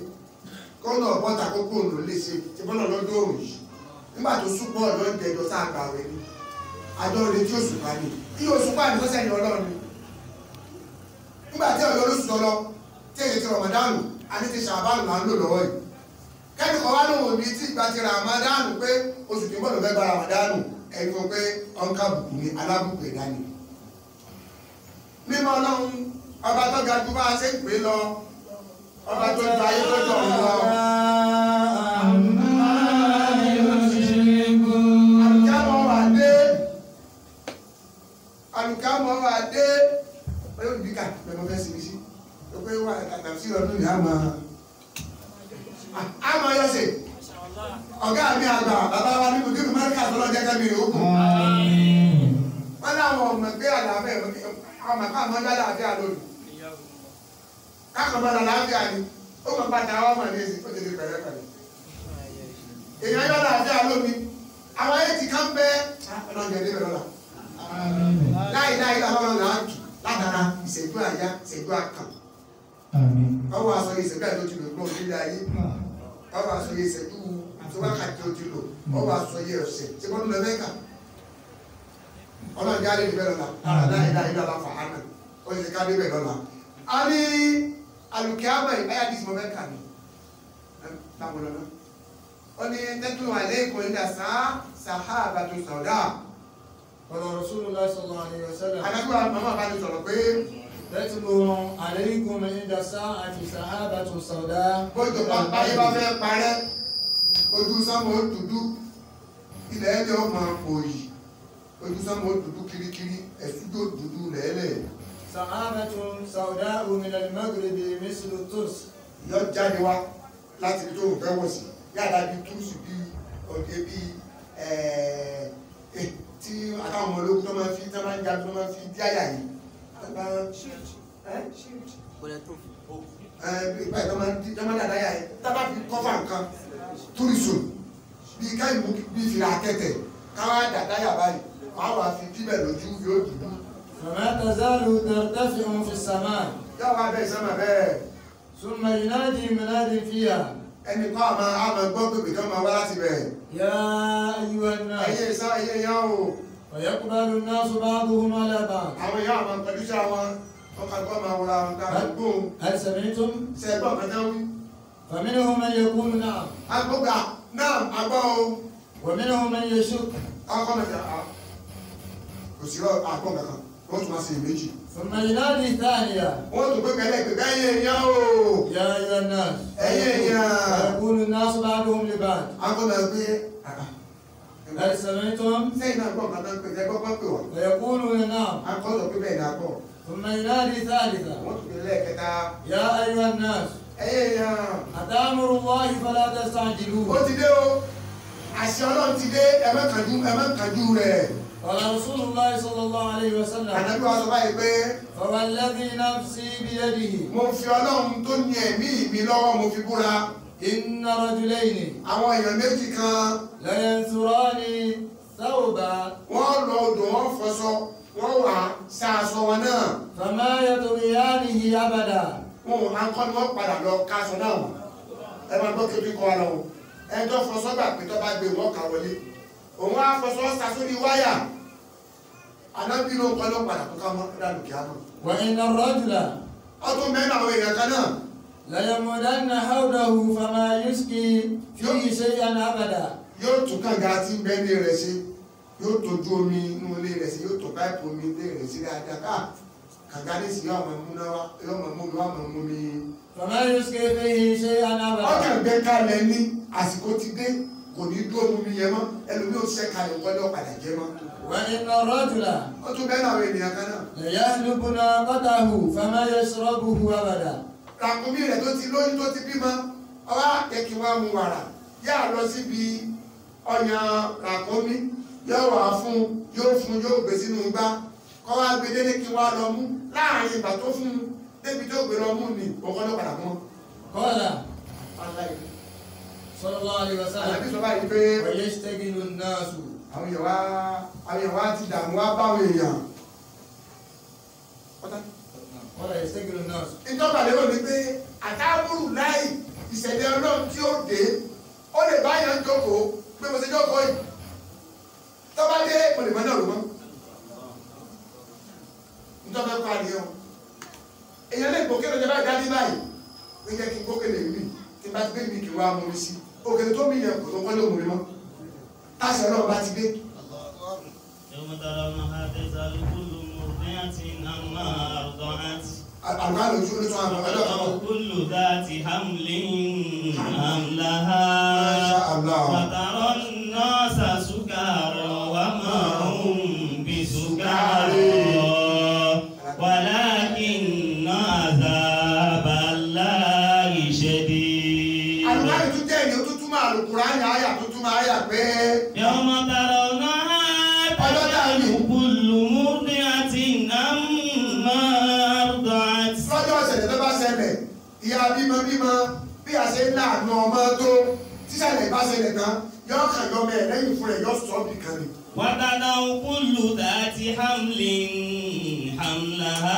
S1: kọ́nà ọ̀pọ̀ta kókó ló lè ṣe. Ti bọ́nà lọ́jọ́ òòrùn yìí? Nígbà tó súnpọ̀ ọ̀dọ́ ìjẹjọ sáàgbà rẹ̀ ni. Àjọ rẹ̀ tí oṣù pa ni. Tí oṣù pa ni sọ́sẹ̀ ní ọlọ́run nígbà tí ọ̀yọ́ lóṣù tọ́lọ tí èyí ti rọ̀mọ̀dánù àti ti ṣàbánù là ń lò lọ́wọ́ yìí. Kẹ́ni kan wá lóhùn ní tí ìgbà ti ràmádánù pé oṣù tí ló fẹ́ gba ràmádánù ẹni fún pé ọ̀nkà bùkù ni alábùkù ẹ̀dá ni mímọ́ ọlọ́run ọba tó ga jù bá a ṣe ń pè lọ. Ọba tó ju ayé tó jọ lọ. àlùkámọ́ wà dé. Àlùkámọ́ wà dé. Oyè olùdíkà lọ́mọ fẹ́ sinmi sí. Tó pé wà kàtà sí ọdún yìí á máa á máa yọ sí ọ̀gá mi àgbà bàbá wa ní kùdìrú mẹ́ríkà tó lọ jẹ́ kẹ́mi rè ó kù wọ́n láwọn ọmọ ẹgbẹ́ àlàáfẹ́ ọmọ ẹ̀ká àmọ́ lálàáfíà kákan bá lálàáfíà ni. Ó mọ̀ pàtà àwọn ọmọ ní èsì ó ti di pẹ̀lẹ́pẹ̀lẹ́ èèyàn yọ lálàáfíà lónìí àwọn ti kán bẹ́. Ọlọ́jọ́ ilé bẹ̀rẹ̀ lọ́la. Láì láì làwọn ọmọ náà tù látara ìṣẹ́jú àyá ìṣẹ́jú àkàn. Ọwọ́ aṣọ ìṣẹ́jú àyá tó ti lò gbọ́n nílé ayé. Ọwọ́ aṣọ ìṣẹ́jú tó wákàtí ó ti lò. Ọwọ́ aṣọ yẹ ọ̀sẹ̀. Tí wọ́n lọ mẹ́ka ọlọ́run jáde níbẹ̀ lọ́la. Láì láì lọ́la fà á nà ó sì ká níbẹ̀ lọ́la. a ní alùkẹ́ àmọ́ ìbáyà dìsí mọ́ mẹ́ka mi báwo lọ́nà ó ní tẹ́tù àléèkó ní dàsá sàhá àbàtò sọ̀dá.
S5: ọ̀rọ̀ rọ̀ṣúlù lásọ̀rọ̀ àyẹ̀wò sẹ́lẹ̀.
S1: adájọ́ àmọ́ àbájọ sọ̀rọ̀ pé.
S5: tẹ́tù àléèkó ní dàsá àti sàhá àbàtò sọ̀dá.
S1: bójú báyé bá fẹ́ parẹ́ ojú sọ́mọ́ dúdú ilẹ̀ ẹ̀jọ̀ máa pòyì ojú sọ́mọ́ dúdú kirikiri ẹ̀sùn dúdú lẹ́lẹ́ẹ̀
S5: sàmánàtún sàwùdá òmìnira magrebi mísìlò tóòsì.
S1: yọ jáde wá láti tó òun fẹ́ wọ̀ sí yàrá bíi túùsù bíi òde bíi eh, eh, tí àtàwọn ológun tó máa fi tó máa ń jagun tó máa fi dí àyà yìí. Eh? ìgbà tó máa ń di tó máa ń dàda yà yìí tábà fi kọ́fà nǹkan túrìsù bíi káyìmù bíi fìlà akẹ́tẹ̀ káwá dàda yà báyìí wàá wàá fi díbẹ̀ lójú yóò dùn.
S5: فما تزال ترتفع في السماء.
S1: تابع في السماء
S5: ثم ينادي منادي فيها.
S1: أن قام عمل بطل بكما براتب.
S5: يا أيها الناس.
S1: أي إساء أي ياو.
S5: ويقبل الناس بعضهم على بعض.
S1: أو يا من قد قام ولا هل,
S5: هل سمعتم؟
S1: سيبقى داوي.
S5: فمنهم من يقول نعم.
S1: أبقى نعم أبقى.
S5: ومنهم من يشك.
S1: أقوم أقوم أقوم wọ́n tún máa ṣe méjì.
S5: ọmọ yìí náà ní ìtàlíyà.
S1: wọ́n tún pé kẹlẹ́ pé káyé èèyàn o.
S5: yà á yọ náà.
S1: ẹyẹ èèyàn.
S5: àgùnù náà sọ bá
S1: lóun lè bá.
S5: akọ́nà pé láti sọ̀rọ̀ ìtọ́n.
S1: sẹ́yìn náà gbọ́n kàtà pé ẹgbọ́n bá pè wá.
S5: ẹ̀kúrú ni
S1: náà. akọ́sọ̀ pé bẹ́ẹ̀ ni akọ́.
S5: ọmọ ìlà di sáàdìsà.
S1: wọ́n tún fi lẹ́ẹ̀kẹta.
S5: ya ayiwa náà.
S1: ẹyẹ
S5: ya. Qala Rasulullahi sallallahu alayhi wa sallam.
S1: Àdàbí wa sọ báyìí pé.
S5: Fawaladhi nafsi biyadihi.
S1: Mo fi Ọlọ́run tó ní ẹ̀mí mi lọ́wọ́ mo fi búra.
S5: Inna rajulayni.
S1: Àwọn èèyàn méjì kan.
S5: La yansurani thawba.
S1: Wọ́n lọ odò wọn fọṣọ wọ́n wà sàṣọ wọn náà.
S5: Fama yaturiyanihi abada.
S1: Wọn ò máa ń kọ́ ni wọ́n padà lọ káṣọ náà. Ẹ máa gbọ́ kébí kọ́ ara wọn. Ẹjọ́ fọṣọ́ gbà pé tó bá gbé wọn kà wọlé òun á fọṣọ sà sórí wáyà anábì ló ń kọ́ ló padà kó ká mọ́ dànù kí á mọ̀.
S5: wà á iná rọ́jùlá.
S1: ọdún mẹ́rin àwọn èèyàn kan náà.
S5: lẹ́yìnmọ̀dánná haudahu fama yusuke fi ṣe yànnà abàdà.
S1: yóò tún kànga tí ń bẹ́ẹ̀ ní rẹ̀ ṣe yóò tójú omi inú ilé rẹ̀ sí yóò tó páìpù omi ilé rẹ̀ sí dáadáa ká kànga ní sí yóò máa múná wá yóò máa múmi wá máa múmi. bàbá
S5: yóò ṣe fẹ́ yìí
S1: ṣe
S5: anábàdà.
S1: ọkàn gbẹ ní àsìkò ti dé kò ní dúró mu mi yẹn mọ́ ẹlòmíì ò ṣe kalẹ̀ wọlé ọ̀padà jẹ mọ́.
S5: wọ́n ní lọ́rọ́ jùlọ.
S1: ó tún bẹ́ẹ̀ náà ènìyàn kan náà.
S5: ẹ̀yà lùkùnà kọ́tà hù fama yẹ sọ́rọ́ bu hu abàdà.
S1: ràkúnmí rẹ̀ tó ti lóyún tó ti bímọ ọba àtẹ̀kí wa mu wàrà yá lọ síbi ọyàn ràkúnmí yóò wà fún yóò fún yóò gbé sínú gbá kọ́ wa gbé délé kí wa lọ mú láàárín ìgbà tó fún débi tó gbé lọ mú ni ọ̀gọ́dọ̀ padà mọ́. kọ́ọ̀lá.
S5: aláìní sọlọ́lá
S1: àwọn èèyàn wá àwọn èèyàn wá ti dààmú wá báwọn èèyàn.
S5: ọ̀yẹ́
S1: ṣẹ́gi ló náà pé àtàbùrù láì ìṣẹ̀lẹ̀ ọlọ́run tí ó dé ó lè bá yàn jókòó pé mo ti jókòó yìí. Tọ́ba dé mo lè mọ náà rò ìjọba kọ́ àdéhùn èèyàn lè gbókè lọ́jọ́ bá dá báyìí. Ó kí gbókè lè mí. Tí bá gbé mi kí wá mú mi sí. i òkè tó mi yẹ kò tó kọ́ lóhùn mi mọ́ táṣà náà bá ti dé. àwọn
S6: àlòjú ní tó àmọ́ ẹ̀dọ́ kan.
S1: kúlù dáàtì hamlin hamlaha wàtàrọ̀ nọ́ọ̀sà. túmọ̀ Al-Qur'an àyà tó túmọ̀ àyà pé.
S6: yọmọ tààrà ọ̀nà ọjọ́ tá a ní. kùlùmù ní àti nàmà dọ̀t.
S1: lọ́jọ́ ìṣẹ̀lẹ̀ tó bá ṣẹlẹ̀ ìyá bímọ bímọ bí a ṣe ń láàánú ọmọ tó tíṣẹ̀lẹ̀ bá ṣẹlẹ̀ tán yọ kàn yọ mẹ́ lẹ́yìn fún rẹ̀ yọ sọ bì kan ni.
S6: wàtàdà òkúlù dàtí hamlin hamlaha.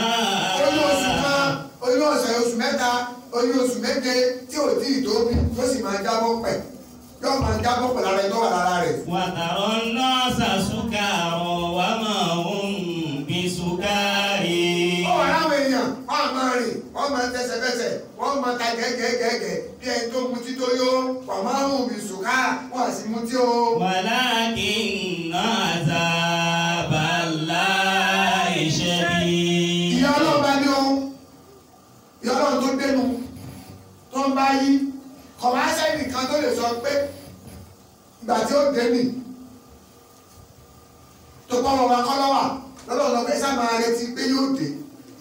S1: olú oṣù kan olú ọ̀sẹ̀ oṣù mẹ́ta oyún oṣù méje tí ò tí ì tóbi tó sì máa jábọ́ pẹ̀ yóò máa jábọ́ pẹ̀ lára ẹjọ́ lára rẹ̀.
S6: wàtàrọ̀ náà ṣàṣùkà àwọn máa ń bí ṣùkárì.
S1: ó wà láwọn èèyàn wọ́n máa rìn wọ́n máa tẹsẹ̀ bẹ́sẹ̀ wọ́n máa ta gẹ́gẹ́gẹ́gẹ́ bí ẹni tó mutí tó yó wà máa ń bí ṣùkà wọ́n sì mutí o. wàlá kì í ná àzá bàlá ìṣẹ́ bí ń bá yí. Kọ̀máṣẹ́ nìkan tó lè sọ pé ìgbà tí ó dé nì. Tó pọ́ wọn wa kọ́ lọ́wà. Lọ́lọ́run lọ fẹ́ sá máa retí pé yóò dé.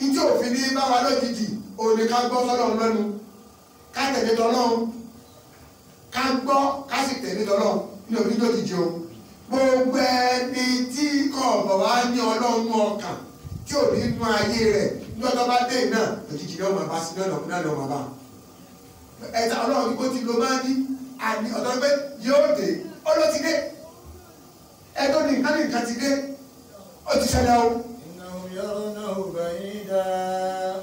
S1: Ìdí òfin ní bá wa lójijì òní ká gbọ́ sọ́lọ́run lẹ́nu ká tẹ̀lé tọ́lọ́run. Ká gbọ́ ká sì tẹ̀lé tọ́lọ́run. Ní òní lójijì o. Gbogbo ẹni tí kò bọ̀ wá ní ọlọ́run ọkàn tí ò ní nú ayé rẹ̀ ọjọ́ bá dé náà òjijì náà máa bá sí náà lọ́kùnrin náà lọ́ọ́ máa bá ẹ̀ta ọlọ́run gbogbo ti lo máa ní àní ọ̀dọ́ pé yóò dé. Ọlọ́ ti dé. Ẹ̀tọ́ ní nǹkan ní nǹkan ti dé. Ó ti ṣẹlẹ̀ o.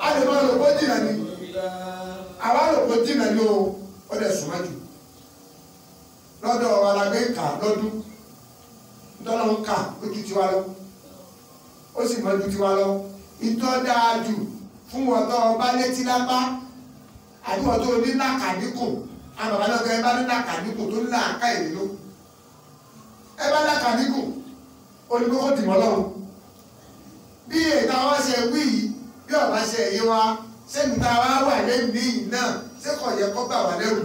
S1: a lè máa lò kó jìnnà ni. Àwa lò kó jìnnà ni o. Ó dẹ̀ sùn májú lọ́dọ̀ alágbé kà lọ́dún. Ntọ́lọ́ ń kà ó ju tiwa lọ. Ó sì mọ ju tiwa lọ. Ìtọ́ dáa jù fún wọn tó ọba létí lápá àbí wọ́tọ́ oní nàkàdínkù àwọn bàbá náà gbé ẹ bá ní nàkàdínkù tó ní làákà ìlú ẹ bá nàkàdínkù olùkókò dìmọ́ lọ́wọ́. Bí ètò àwọn ṣe wí yìí bí ọba ṣe èyí wa sẹ́ni tá a wá wà lẹ́nu níyì náà ṣé kò yẹ kó bà wá lẹ́rù?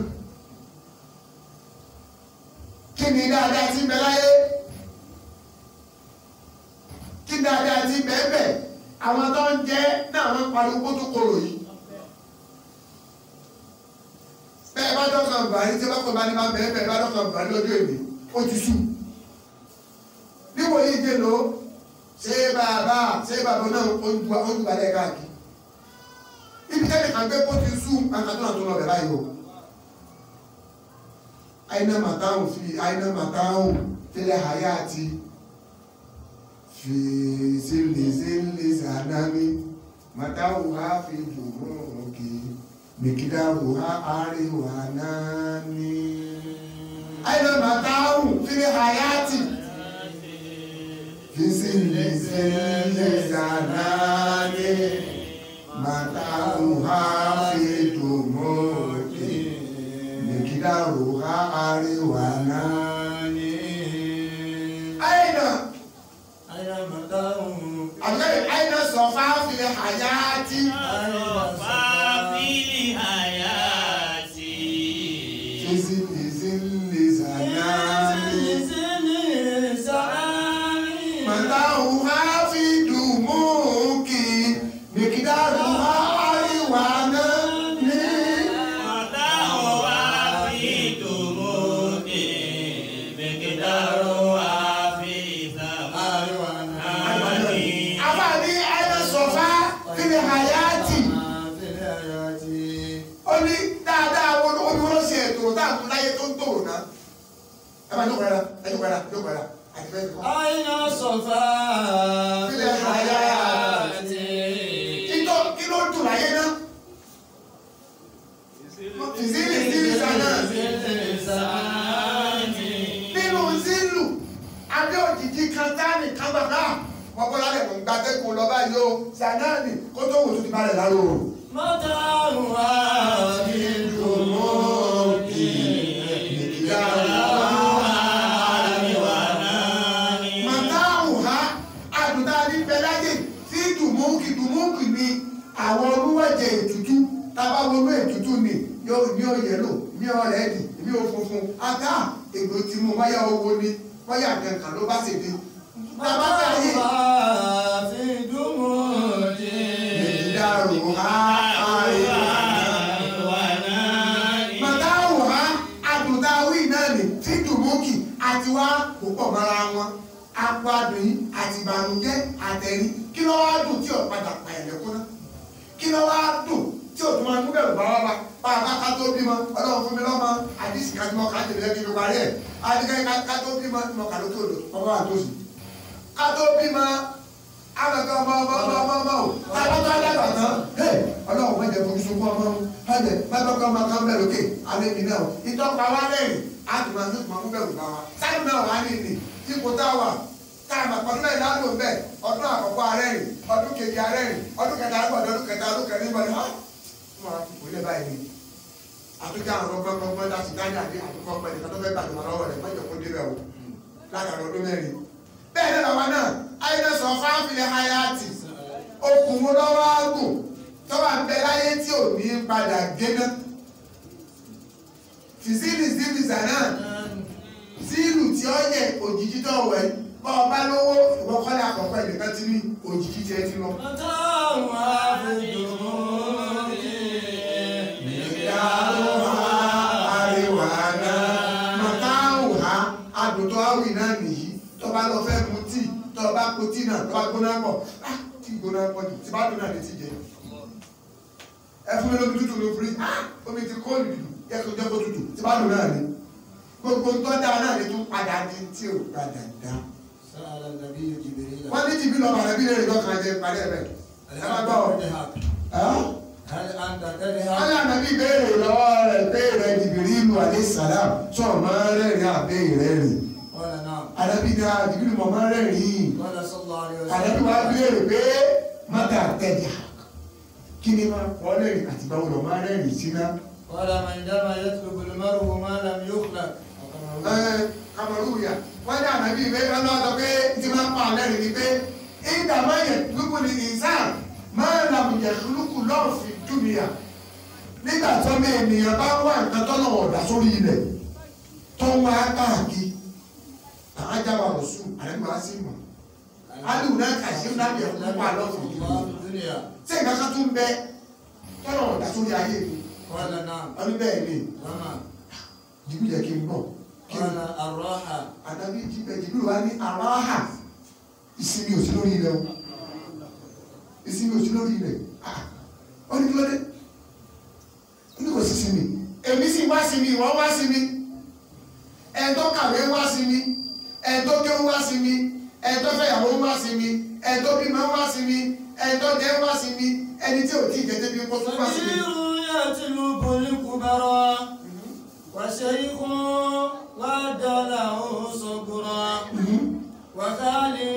S1: Kí ni dáadáa ti bẹ láyé? Kí ni dáadáa ti bẹ bẹ? Àwọn tó ń jẹ náà wọn pariwo tó korò yìí bẹ́ẹ̀ bá dọ́kàn bàálí tí bá ní bá bẹ́ẹ̀ bẹ́ẹ̀ bá dọ́kàn bàálí lọ́jọ́ èmi ó ti sùn níwò yìí dé lò ṣé bàbá ṣé bàbá náà ó ń du balẹ̀ káàkiri? Ibi tẹ́lẹ̀ kan gbé kó ti sùn kankan tó náà tó lọ bẹ̀ báyìí o. Aina matahu fi aina matahu fil hayati. Fi zilli zilli zanami matahu ha fi jumuki mikidaru mikidaruha ariwa nani? Aina matau fili hayati. Visindisele zanani matauha fitumoti mikidaruha
S5: ariwa
S1: nani? Aina. Aina matau aina sofa fili hayati. Aina. ló padà àti bẹ́ẹ̀ kọ́.
S5: àyìnà sọ̀fà ló padà àti.
S1: ìjọ kí ló dùn láyé náà. ìzílì ìzílì sànà. nínú zílù abẹ́ òjijì kan sáàmì kan bàbá mọ̀kọ́lá rẹ̀ kò ń gbàgbẹ́kùn lọ báyìí o sànà ni kó tó wò tó ti balẹ̀ láró. mọ́tà wà á bí. bá wọnú ètútù ni ní ó yẹlò ní ọ̀rẹ́dì ní ó funfun. Àgá ègbò tí mo báyà owó ni báyà kankan ló bá sì dé. bàbá báyìí. bàbá fi dùnmù kí ló wá dùn tí ọ̀padà pàyẹ̀lẹ́kúná kí ló wá dùn tí o tún máa mú bẹ̀rù bá wá bá bá a bá ká tó bímọ ọlọ́run fún mi lọ́mọ. Àdìsí ká mo ká tèmi lẹ́kí ló parí ẹ̀. Àdìgẹ́ ká tó bímọ mo kà lókè odò ọmọ àtòsí. Ká tó bímọ àgbàgbà ọmọ ọmọ ọmọ ọmọ o. Ká bá tó alẹ́ bàtán ẹ̀ ọlọ́run wọ́n jẹ fojú sunkún ọmọ o. Ọjẹ bàbá ọmọ kan bẹ̀rù òkè alẹ́ mi náà ìtọ́pa wa lẹ́yìn tó máa mú bẹ̀rù bá wa. Sáyẹn náà wà ní ìní ipò tá a wà tá a máa pọ̀jù náà lálò bẹ́ẹ̀ ọdún àkọ́kọ́ arẹ́rìn ọdún kejì arẹ́rìn ọdún kẹta arẹ́rìn ọdún kẹta ọdún kẹrin bọ́ni ha wọn wọlé báyìí ni àfikà àwọn ọgbọgbọgbọ láti náírà dé àdúgbò ọgbẹ nìkan tó fẹ́ bàtà wọn lọ́wọ́ rẹ̀ mọ́jọ kó débẹ̀ o láàárín ọdún mẹ́rin bẹ́ẹ̀ ní bàbá náà ayélujára sọ fáfilẹ̀ hayati okùn wì náà nìyí. Tó bá lọ fẹ́ mu tó bá po náà tó bá gbóná pọ̀ á tí gbóná pọ̀ jù. Tí bá dùn náà lè ti jẹ. Ẹ fún mi lómi tútù ló firi á omi ti kó lù yẹ kó jẹ́ kó tútù. Tí bá dùn náà lè. Gbogbo ntọ́ da náà lè tún padà ní tí ò padà dá. wọ́n ní jìbí lọ́mọ rẹ̀ bí lè rìn lọ́kàn jẹ parí ẹ̀ bẹ́ẹ̀. ẹ má gbọ́. Ọ. Ayé ànábì béèrè lọ́wọ́ rẹ̀ béèrè jìbìrì ìlú àdé sàlám. Tó ọmọ rẹ̀ rí àbẹ́ ìrẹ́rìn
S5: àdàbí ni àdìgírì mọ̀mọ́
S1: rẹ́rìn-ín. Àdàbí
S5: wàá
S1: béèrè pé mọ́tà tẹ̀jà kí ni máa kọ́ rẹ́rìn àti báwo lọ́ máa rẹ́rìn sí ná.
S5: wàhálà máa ń dá máa yẹ tó gbọdọ̀
S1: máa rò wọ́n máa làm yóò kúlà. ẹ kamaru ya wọn ní àdàbí ìwé ọlọ́dọ̀ pé tí máa ń pa àlẹ́rìn ni pé ìdá máa yẹ gbogbo ní ìsàn máa làm yẹ lùkù lọ́ọ̀fì dúnìyà nígbà tó mi ènìyàn bá wà nǹkan tọ́lọ̀ ọ̀dà sórí ilẹ̀ tó wá káàkiri ajaba rọ̀sù àrẹ́gbà sí mọ̀ aliwu náà kàṣí ńlá bí ẹ̀kọ́ pa
S5: lọ́sùn yìí
S1: ṣé nǹkan kan tún bẹ? Tọ́lọ̀ ọ̀dà sórí ayé mi. Ọdún bẹ́ẹ̀ ni. Jìbú yẹ kí n bọ̀ kí n
S5: aráha
S1: àdàbí jìbẹ̀ jìbú wa ní aráha ìsinmi ò sí lórí o. Ìsinmi ò sí lórí ilẹ̀. Ah, Ọ ní kí ló dé? Ó ní kò sí sinmi. Èmi sì wá sinmi ìwọ wá sinmi. Ẹ̀ńtọ́ kàwé wá ẹ̀ńtọ́ kí ó wá sí mi ẹ̀ńtọ́ fẹ́yàwó wá sí mi ẹ̀ńtọ́ bímọ wá sí mi ẹ̀ńtọ́ jẹ́ wá sí mi ẹni tí ò tí ì jẹ́jẹ́ bí kọ́tún wá sí
S5: mi. ìrúyà ti lu bọ̀lìkù bára wàṣẹ ikú wá dọ́là òun sọ̀gbọ̀rọ̀ wàtálì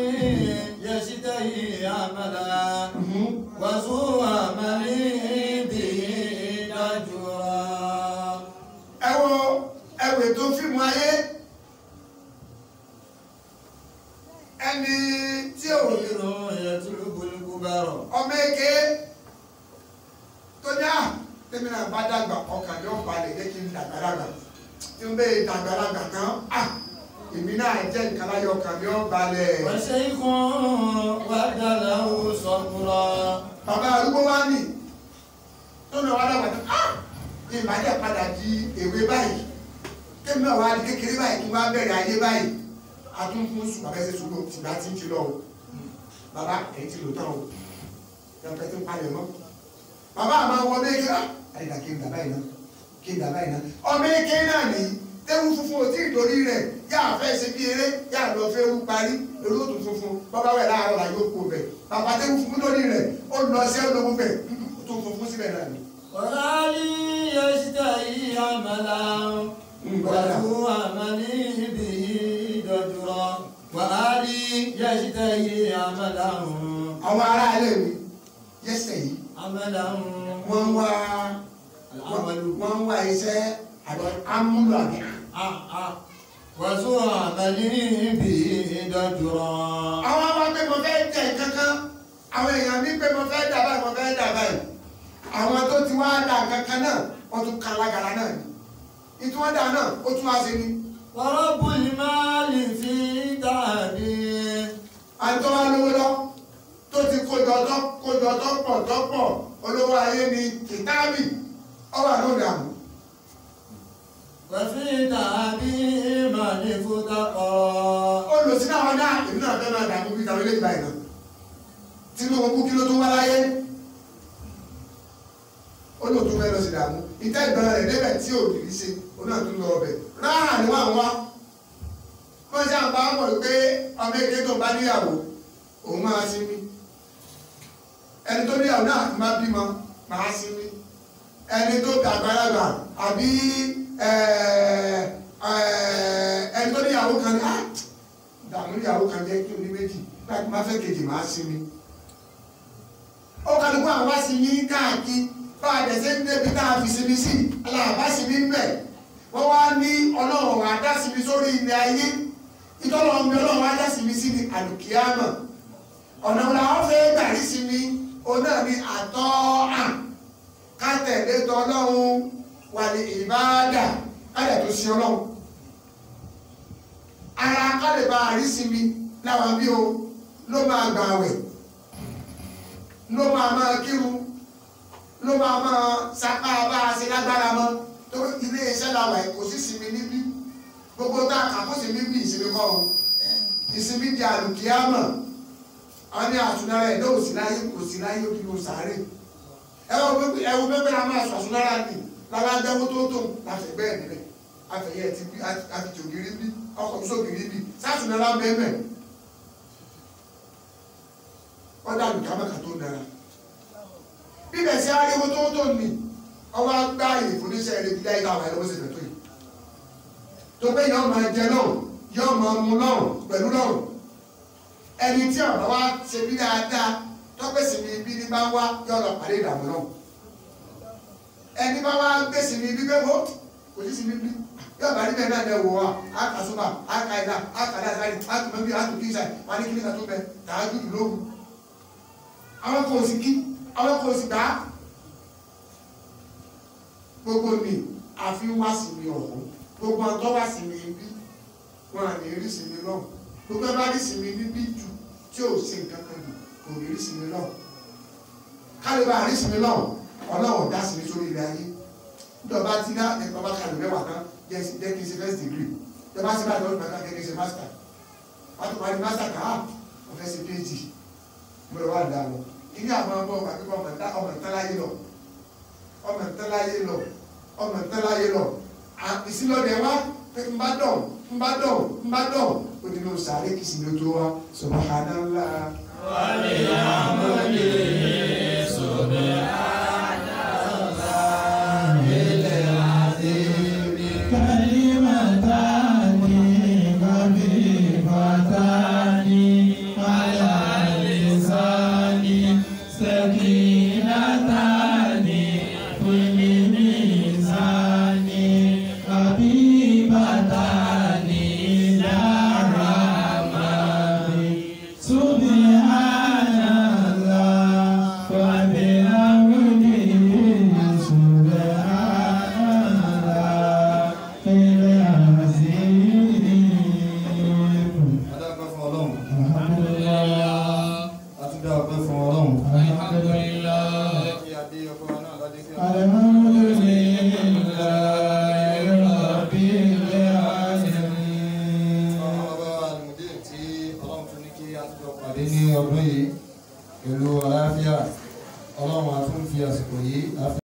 S5: yẹsítẹ́ yìí àmàlà wàṣù àmàlì bì í dájú.
S1: ẹ wo ẹ wètò fíìmù ayé. ẹni tí ò
S5: rí ìrọ̀rùn ẹ̀túrú gbólógbó bá rọ̀.
S1: ọmọ eke tó dá tèmi náà bá dàgbà ọkàn yóò balẹ̀ jẹ́ kí n dàgbàdàgbà tí n bẹ́ẹ̀ dàgbàdàgbà kan á èmi náà jẹ́ nǹkan láyé ọkàn yóò balẹ̀.
S5: ọ̀sẹ̀ ikùn wà dàlà ó sọ̀kúrọ̀.
S1: bàbá arúgbó wá nì tó náà wá dàgbà tán á ìbàdàn padà di èwe báyìí tèmi náà wá di kékeré báyìí kí wọ́n á bẹ̀rẹ̀ ayé báyìí atúnkún sùn bàbá ẹsẹ̀ sùúrù tìgbà tí ń ti lọ o. Bàbá ẹ̀ ti lò tán o. Yàtọ̀ tí ń palẹ̀ mọ́. Bàbá àmà wọ méjì á àyíká kí n bàbá yìí náà kí n yìí náà ọmọ èké náà nìyí tẹ́wù funfun ò tí ì torí rẹ̀. Yáà fẹ́ ṣe bí eré yáà lọ fẹ́ wú parí. Olóòtú funfun bàbá wẹ̀ láàárọ̀ la yóò kó bẹ̀. Bàbá tẹ́wù funfun lórí rẹ̀ ó lọ sí olówó bẹ̀. Tó funfun síbẹ̀ náà ni.
S5: wàhálì yóò ṣe tẹ̀ yí àmàlà wàhálà àmàlì ibì wà á rí yẹ́sítẹ́ yìí amẹ́láhùn.
S1: àwọn ará ilé mi yẹ́sítẹ́ yìí.
S5: amẹ́láhùn.
S1: wọ́n wá wọ́n wá iṣẹ́ àbí amúlò àbí.
S5: wàásù àbálí níbi ìdọ́júrọ̀.
S1: àwọn ọmọ pé mo fẹ́ jẹ kankan àwọn èèyàn mi pé mo fẹ́ dà báyìí mo fẹ́ dà àwọn tó ti wá dà kankan náà wọ́n tún kalaga náà ni ìtumọ̀ náà ó tún wá sí ni
S5: wọ́rọ́bù ìmáàlì fi
S1: tàbí. àìtọ́ wa lówó lọ tó ti kójọ tọ́kójọ tọ́pọ̀ tọ́pọ̀ olówó ayé ni kìtàbí ọwà ló dàmú.
S5: wẹ̀fí tàbí ìmàlì fúta
S1: kọ́. olùsínà wọn náà èmi náà fẹ́ máa dàmú bí tàbí lè gba ìlànà tinubu kú kí ló tó wá láyé olóòtú fẹ́ lọ sí dàmú ìtẹ́ rẹ̀ débẹ̀ tí ò kìí ṣe onáà tún lọ ọbẹ̀ ráhà ni wọ́n ṣe àpá mọ̀ pé ọmọ èké tó bá níyàwó òun máa sí mi ẹni tó níyàwó náà máa bímọ máa sí mi ẹni tó dàgbàlagbà àbí ẹni tó níyàwó kan ní ah dàmú níyàwó kan jẹ́ kí o ní méjì. Láti máa fẹ́ kejì máa sí mi ó kálukú àwọn wá sí yín káàkiri. Bá a dẹ̀sẹ̀ ń débi tá a fi sinmi sí aláàbá sinmi ń bẹ̀ wọ́n wá ní ọlọ́run wà dá sinmi sórí ilẹ̀ ayé. Ìtọ́lọ́run bí ọlọ́run wá dá sinmi sí ni àlùkìyámà. Ọ̀nà wọn làwọn fẹ́ gbà rí sinmi òun náà ni àtọ́ à. Ká tẹ̀lé tọ́lọ́run wà ní ìbáàdà. Ká dẹ̀ tó sí ọlọ́run. Ara ká lè bá a rí sinmi láwọn bí o. Ló máa gbà wẹ̀ ló máa máa kírun. Ló máa máa sapá bá a ṣe lágbára mọ́ iṣẹ́ làwà ẹ̀ kò sí sinmi níbí. Gbogbo tá a kà kó sì níbí ìsinmi kọ́ o. Ìsinmi di àlùkìyámọ̀ àwọn ní àtúnára ẹ̀ lóò sí láyé kò sí láyé òkè ló sáré ẹwọ pépé la máa sọ àtúnára nì lára dẹ́wọ́ tó tó láti bẹ́ẹ̀ nílẹ̀ afẹ̀yẹ ti bí àfìjògiri bí ọkọ̀ sógiri bí. Sátúnára bẹ́ẹ̀ wọ́n dàbí kámẹ́kà tó nara bíbẹ̀ sí ariwo tó tó ní ọwọ́ agbá ìfúnníṣẹ́ rẹ̀ bí láyé táwọn ẹlọ́wọ́ tó yìí. Tó pé yọ́ máa jẹ náà yọ́ máa mu náà pẹ̀lú náà ẹni tí ọ̀rọ̀ wa ṣe bí dáadáa tọ́pẹ̀sì mi bí ní bá wá yọ́ lọ pàdé ìdààmú náà ẹni bá wá gbèsè bí bẹ́ẹ̀ mọ́ kò sí sí mi bí yóò bá rí bẹ́ẹ̀ náà lẹ́wọ̀ wa á kà sọ́mà á kà ìlà á kà dáadáa á tún mẹ́bí á tún kí ìṣàì wà ní kíníkà tó bẹ? Tàá dùn lóhùn. Àwọn kò àwọn gbogbo mi àfi wá sí mi ọ̀hún. Gbogbo ọ̀tọ́ wá sí mi bí wọn à ní rí sí mi lọ́hùn. Gbogbo ẹ bá rí sí mi níbí jù tí ò sí nǹkan kan jù kò ní rí sí mi lọ́hùn kálí bá rí sí mi lọ́hùn ọlọ́run dá sí mi sórí ilé ayé. Ìjọba ti dá ẹ̀kọ́ bá kalẹ̀ mẹ́wàá kan jẹ́ kí n ṣe first degree. Ìjọba bá ìjọba ìgbà kan kí n ṣe master. Wọ́n ti parí master á wọ́n fẹ́ ṣe phd. Mo lọ wà dá lọ. Ilé àwọn ọmọ ọmọ akẹ́kọ̀ọ́ ọmọ ìtẹ́láyé lọ ọmọ tẹ́láyé lọ ọmọ tẹ́láyé lọ ìsílọ́dẹ wa ń bá dọ̀ ń bá dọ̀ ń bá dọ̀ ó ní ló sàárè kìsì ló tó wa subhanallah.
S4: wàlẹ̀ àmọ́lẹ̀.